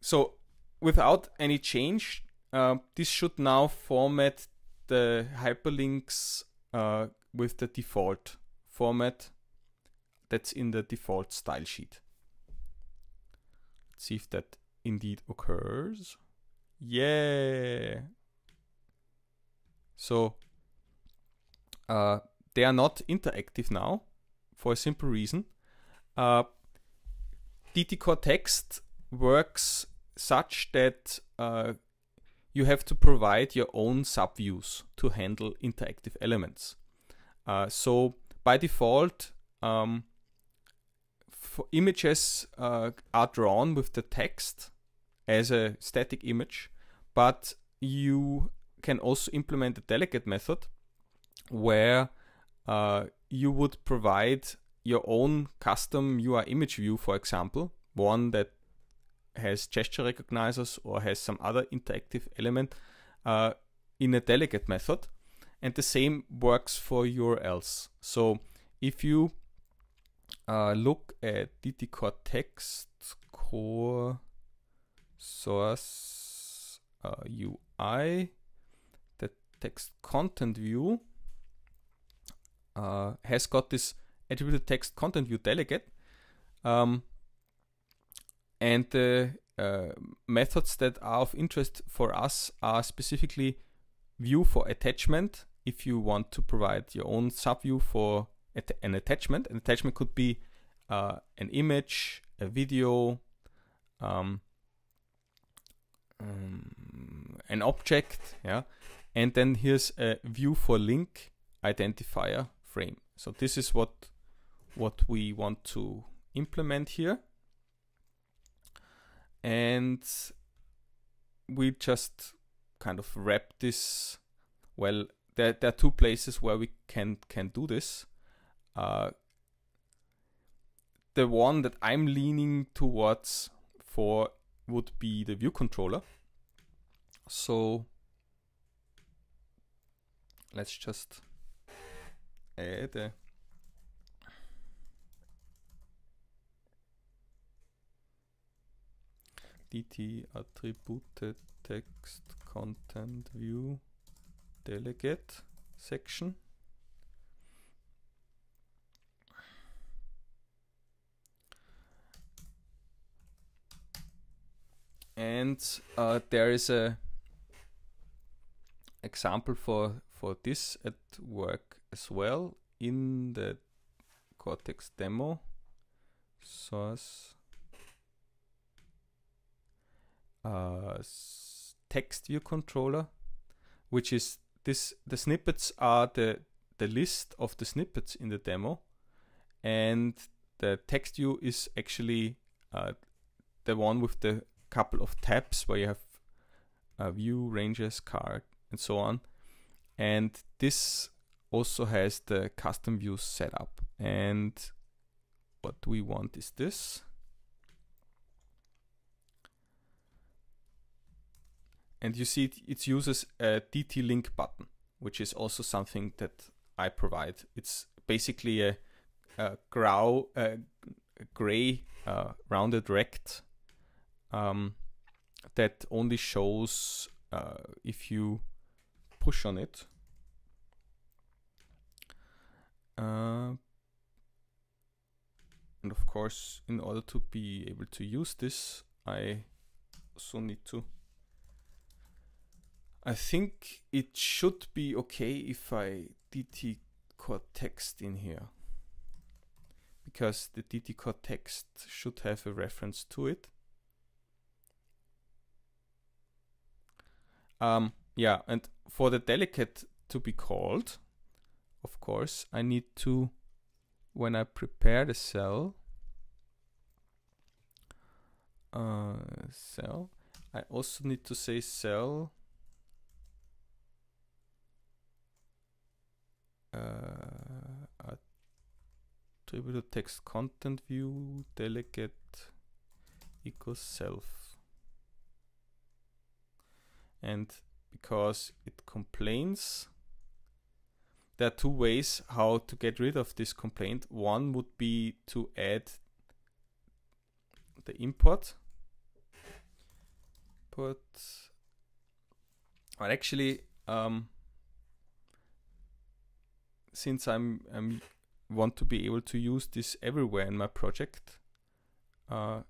So without any change, uh, this should now format the hyperlinks uh, with the default format that's in the default style sheet. Let's see if that indeed occurs. Yeah. So uh, they are not interactive now for a simple reason. Uh, DT Core Text works such that uh, you have to provide your own subviews to handle interactive elements. Uh, so by default, um, images uh, are drawn with the text as a static image, but you can also implement a delegate method where uh, you would provide your own custom UI image view, for example, one that has gesture recognizers or has some other interactive element uh, in a delegate method. And the same works for URLs. So if you uh, look at DT Core text core source uh, UI, the text content view uh, has got this attributed text content view delegate. Um, and the uh, methods that are of interest for us are specifically view for attachment. If you want to provide your own subview for an attachment, an attachment could be uh, an image, a video, um, um, an object, yeah. And then here's a view for link identifier frame. So this is what what we want to implement here and we just kind of wrap this well there, there are two places where we can can do this. Uh, the one that I'm leaning towards for would be the view controller. So let's just add a dt attribute text content view delegate section. And uh, there is a example for for this at work as well in the Core Text demo source uh, text view controller, which is this. The snippets are the the list of the snippets in the demo, and the text view is actually uh, the one with the couple of tabs where you have uh, view, ranges, card, and so on. And this also has the custom views set up. And what we want is this. And you see it, it uses a DT link button, which is also something that I provide. It's basically a, a, grow, gray uh, rounded rect um, that only shows uh, if you push on it. Uh, and of course, in order to be able to use this, I also need to I think it should be okay if I DT core text in here because the DT core text should have a reference to it. Um, yeah, and for the delegate to be called, of course, I need to, when I prepare the cell, uh, cell, I also need to say cell uh, attributed text content view delegate equals self. And because it complains there are two ways how to get rid of this complaint. One would be to add the import. But actually um, since I'm, I'm want to be able to use this everywhere in my project, uh,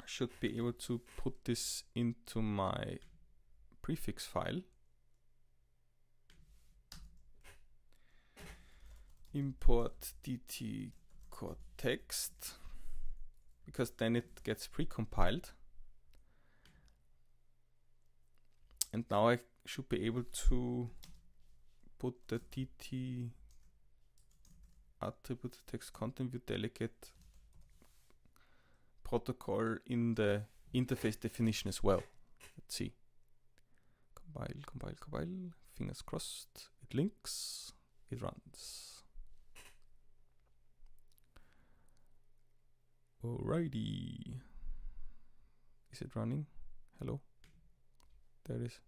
I should be able to put this into my prefix file. import dt text because then it gets precompiled. And now I should be able to put the dt attribute text content view delegate protocol in the interface definition as well. Let's see. Compile, compile, compile. Fingers crossed. It links. It runs. Alrighty. Is it running? Hello? There it is.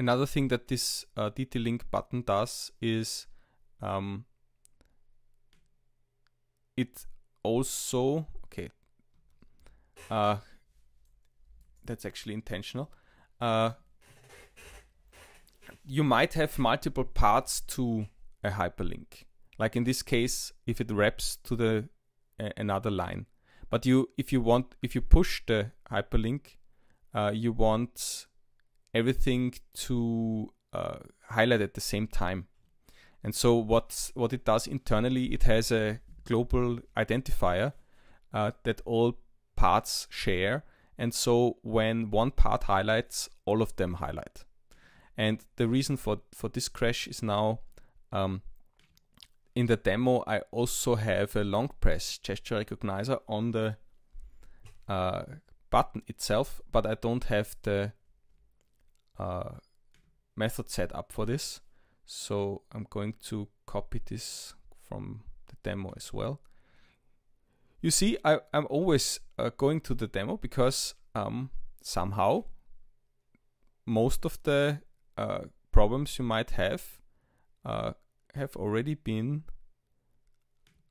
Another thing that this uh, DT link button does is um, it also okay uh, that's actually intentional. Uh, you might have multiple parts to a hyperlink. Like in this case, if it wraps to the uh, another line, but you if you want if you push the hyperlink, uh, you want everything to uh, highlight at the same time. And so what what it does internally, it has a global identifier uh, that all parts share. And so when one part highlights, all of them highlight. And the reason for, for this crash is now um, in the demo, I also have a long press gesture recognizer on the uh, button itself, but I don't have the uh, method set up for this. So I'm going to copy this from the demo as well. You see, I, am always uh, going to the demo because um, somehow most of the uh, problems you might have uh, have already been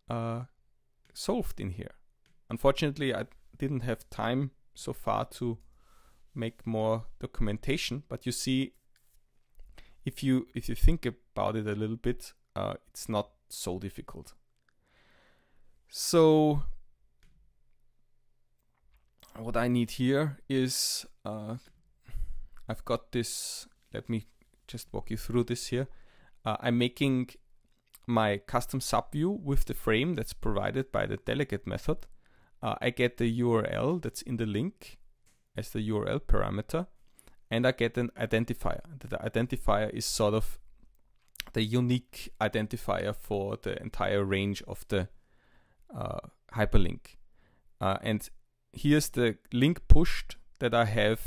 uh, solved in here. Unfortunately, I didn't have time so far to make more documentation, but you see, if you if you think about it a little bit, uh, it's not so difficult. So what I need here is uh, I've got this. Let me just walk you through this here. Uh, I'm making my custom subview with the frame that's provided by the delegate method. Uh, I get the URL that's in the link as the URL parameter, and I get an identifier. The identifier is sort of the unique identifier for the entire range of the uh, hyperlink. Uh, and here's the link pushed that I have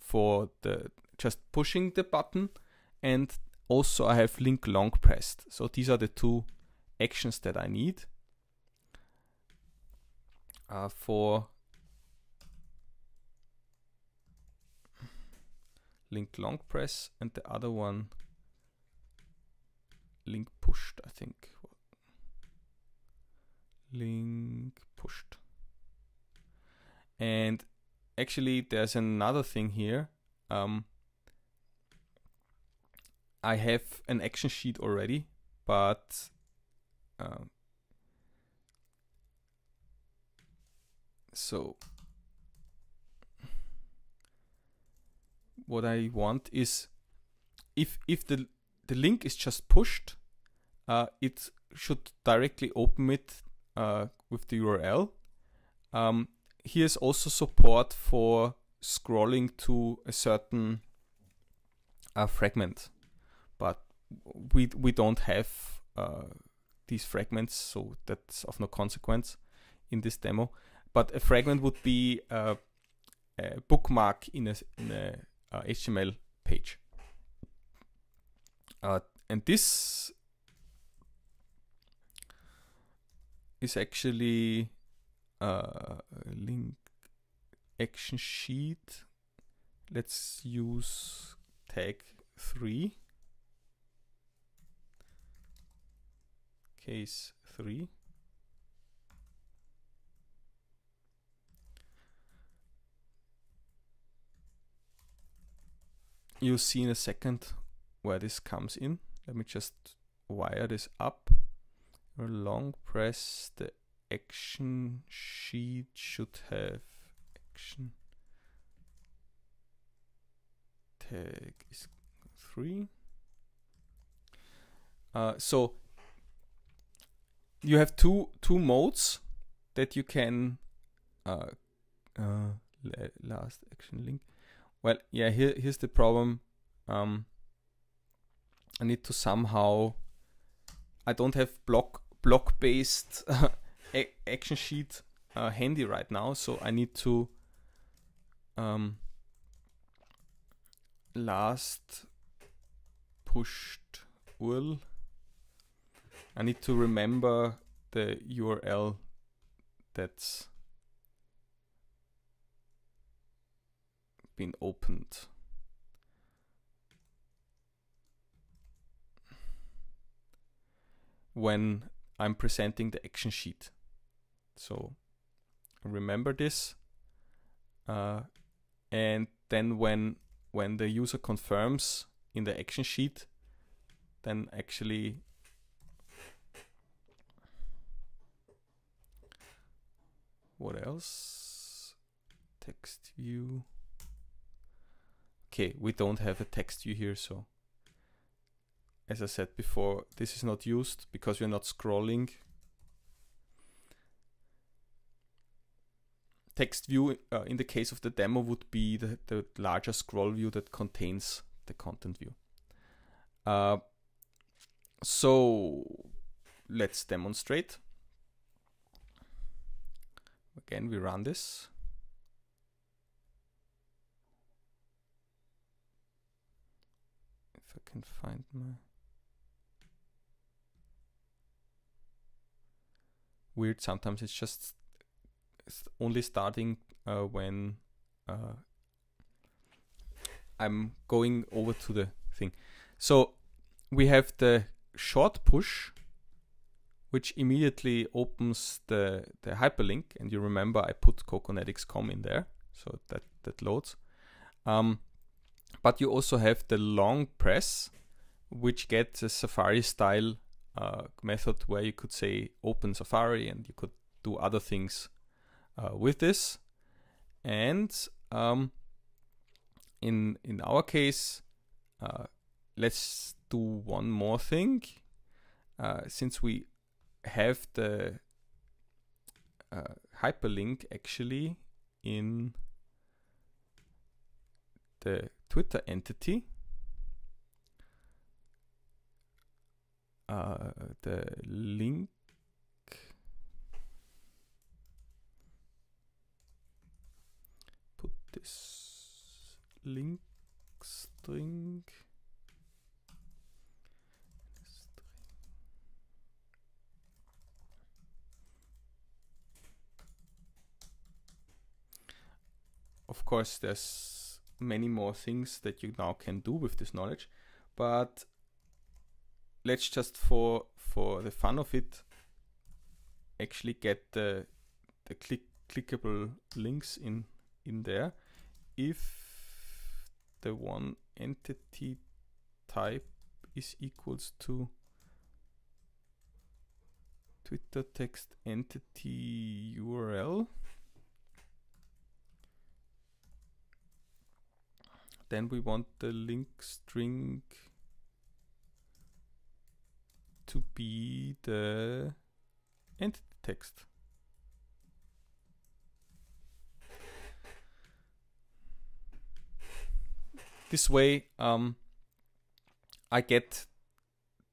for the just pushing the button and also I have link long pressed. So these are the two actions that I need uh, for link long press and the other one link pushed I think link pushed and actually, there's another thing here. Um, I have an action sheet already, but uh, so what I want is if if the the link is just pushed, uh, it should directly open it uh, with the URL. Um, here's also support for scrolling to a certain uh, fragment, but we we don't have uh, these fragments, so that's of no consequence in this demo. But a fragment would be uh, a bookmark in a, in a HTML uh, page, uh, and this is actually uh, link action sheet. Let's use tag 3. Case 3. You'll see in a second where this comes in. Let me just wire this up. Long press the action sheet should have action tag is three. Uh, so you have two two modes that you can uh, uh, last action link. Well, yeah, here here's the problem. Um, I need to somehow. I don't have block block based [LAUGHS] action sheet uh, handy right now, so I need to um, last pushed URL. I need to remember the URL that's been opened. when I'm presenting the action sheet. So remember this. Uh, and then when when the user confirms in the action sheet, then actually what else? Text view. Okay, we don't have a text view here, so as I said before, this is not used because we're not scrolling. Text view uh, in the case of the demo would be the, the larger scroll view that contains the content view. Uh, so let's demonstrate. Again, we run this. If I can find my weird. Sometimes it's just only starting uh, when uh, I'm going over to the thing. So we have the short push, which immediately opens the, the hyperlink. And you remember I put cocoanetics.com in there, so that, that loads. Um, but you also have the long press, which gets a Safari style uh, method where you could say open Safari and you could do other things uh, with this. And um, in in our case, uh, let's do one more thing. Uh, since we have the uh, hyperlink actually in the Twitter entity, uh, the link. Put this link string. Of course there's many more things that you now can do with this knowledge but let's just for for the fun of it actually get the the click clickable links in in there. If the one entity type is equals to Twitter text entity URL then we want the link string to be the entity text. This way, um, I get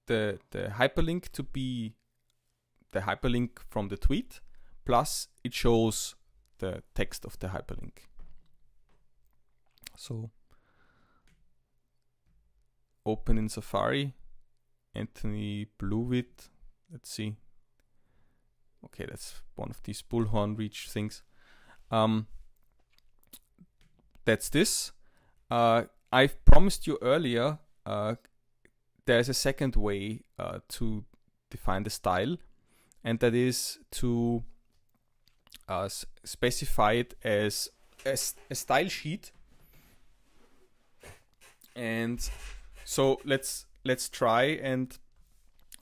the the hyperlink to be the hyperlink from the tweet, plus it shows the text of the hyperlink. So open in Safari Anthony Blewett. Let's see. Okay, that's one of these bullhorn reach things. Um, that's this. Uh, I've promised you earlier. Uh, there's a second way uh, to define the style, and that is to uh, specify it as a, a style sheet. And so let's let's try and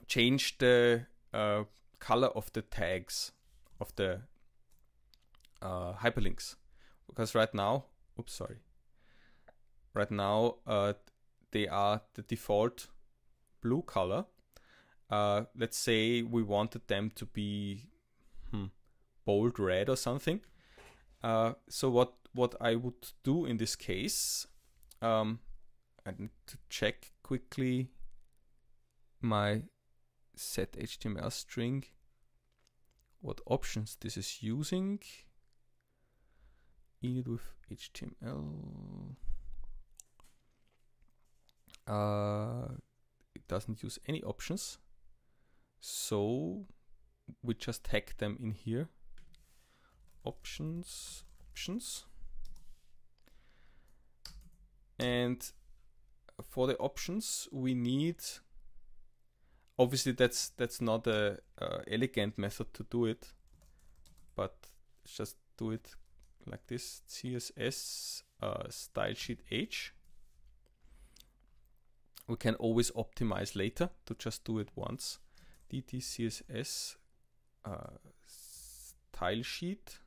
change the uh, color of the tags of the uh, hyperlinks. Because right now oops sorry. Right now uh, they are the default blue color. Uh, let's say we wanted them to be hmm, bold red or something. Uh, so what what I would do in this case um, I need to check quickly my set HTML string what options this is using. Init with HTML uh, it doesn't use any options so we just tag them in here. Options options. And for the options we need obviously that's that's not a uh, elegant method to do it but just do it like this css uh, style sheet h. We can always optimize later to just do it once. Dt css uh, style sheet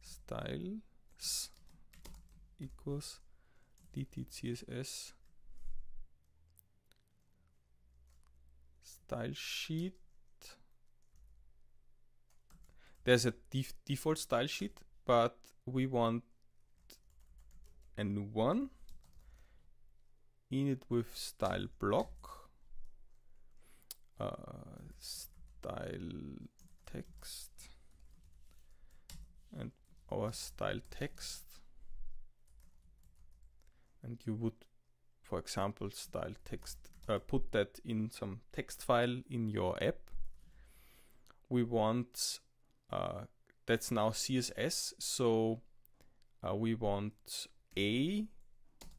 styles equals dt css style sheet. There's a def default style sheet, but we want a new one. In it with style block, uh, style text, and our style text. And you would, for example, style text uh, put that in some text file in your app. We want uh, that's now CSS, so uh, we want A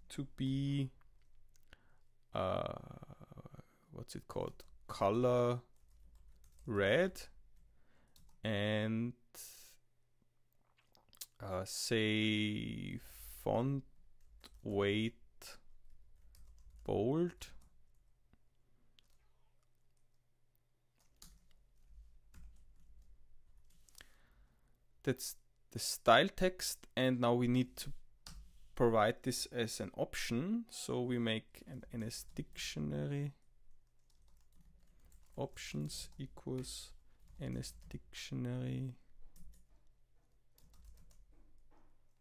to be uh, what's it called? Color red and uh, say font weight bold. That's the style text and now we need to provide this as an option. So we make an ns dictionary. Options equals ns dictionary.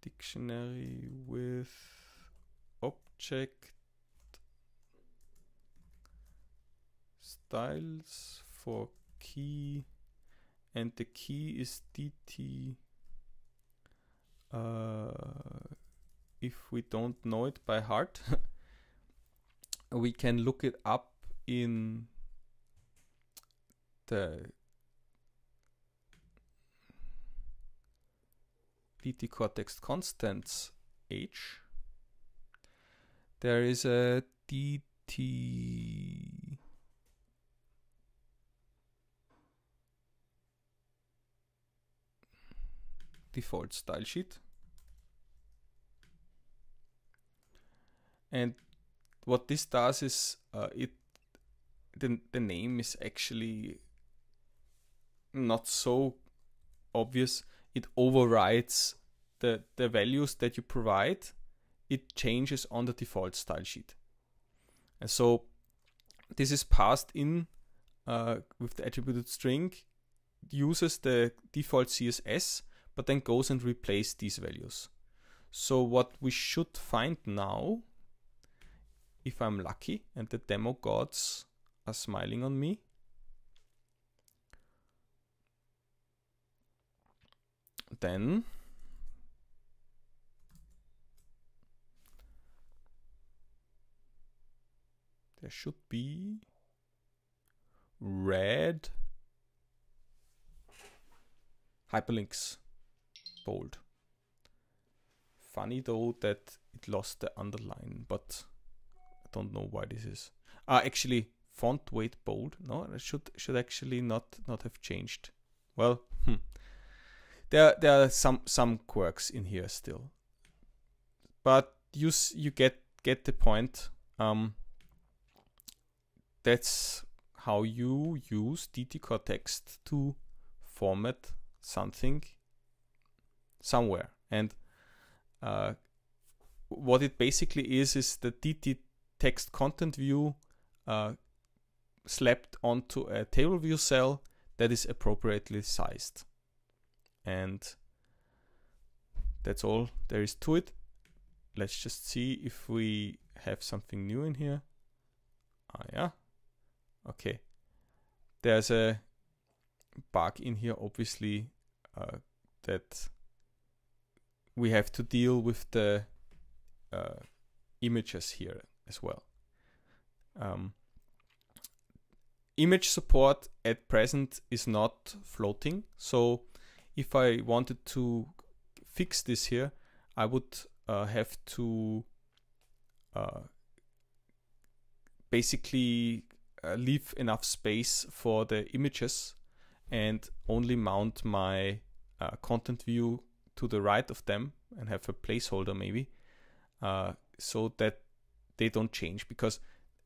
Dictionary with object styles for key and the key is dt uh, if we don't know it by heart [LAUGHS] we can look it up in the dt core text constants h there is a dt default style sheet. And what this does is uh, it the, the name is actually not so obvious. It overrides the, the values that you provide. It changes on the default style sheet. And so this is passed in uh, with the attributed string, uses the default CSS but then goes and replaces these values. So what we should find now, if I'm lucky and the demo gods are smiling on me, then there should be red hyperlinks bold. Funny though that it lost the underline, but I don't know why this is. Ah, actually, font weight bold. No, it should should actually not not have changed. Well, hmm. there there are some some quirks in here still, but you you get get the point. Um, that's how you use DT Core text to format something somewhere. And uh, what it basically is is the DT text content view uh, slapped onto a table view cell that is appropriately sized. And that's all there is to it. Let's just see if we have something new in here. Ah, yeah. Okay. There's a bug in here, obviously, uh, that we have to deal with the uh, images here as well. Um, image support at present is not floating, so if I wanted to fix this here, I would uh, have to uh, basically uh, leave enough space for the images and only mount my uh, content view to the right of them and have a placeholder maybe uh, so that they don't change because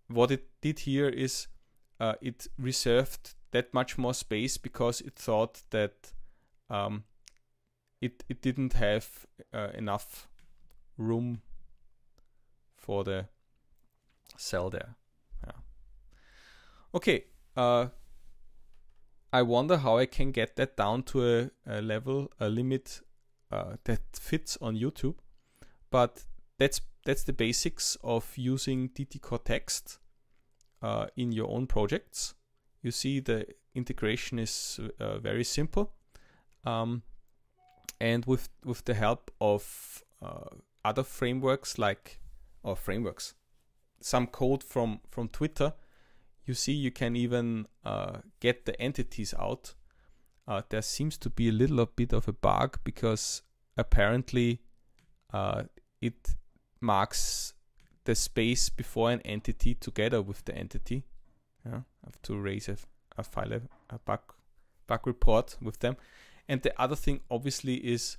what it did here is uh, it reserved that much more space because it thought that um, it it didn't have uh, enough room for the cell there. Okay. Uh, I wonder how I can get that down to a, a level, a limit uh, that fits on YouTube. But that's that's the basics of using DTCore Text uh, in your own projects. You see the integration is uh, very simple, um, and with with the help of uh, other frameworks like or frameworks, some code from from Twitter, you see you can even uh, get the entities out. Uh, there seems to be a little bit of a bug because apparently uh, it marks the space before an entity together with the entity. Yeah, I have to raise a, a file, a bug, bug report with them. And the other thing, obviously, is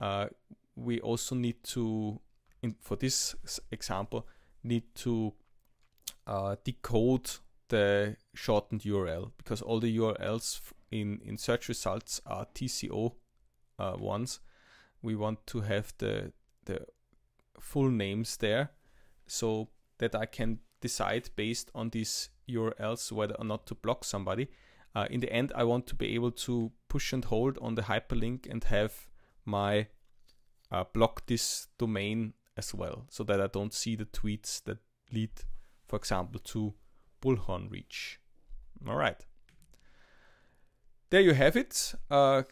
uh, we also need to, in, for this example, need to uh, decode the shortened URL because all the URLs in, in search results are TCO uh, ones. We want to have the the full names there so that I can decide based on these URLs whether or not to block somebody. Uh, in the end, I want to be able to push and hold on the hyperlink and have my uh, block this domain as well so that I don't see the tweets that lead, for example, to Bullhorn Reach. All right. There you have it. Uh,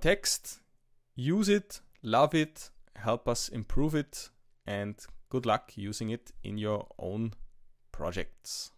Text. Use it, love it, help us improve it, and good luck using it in your own projects.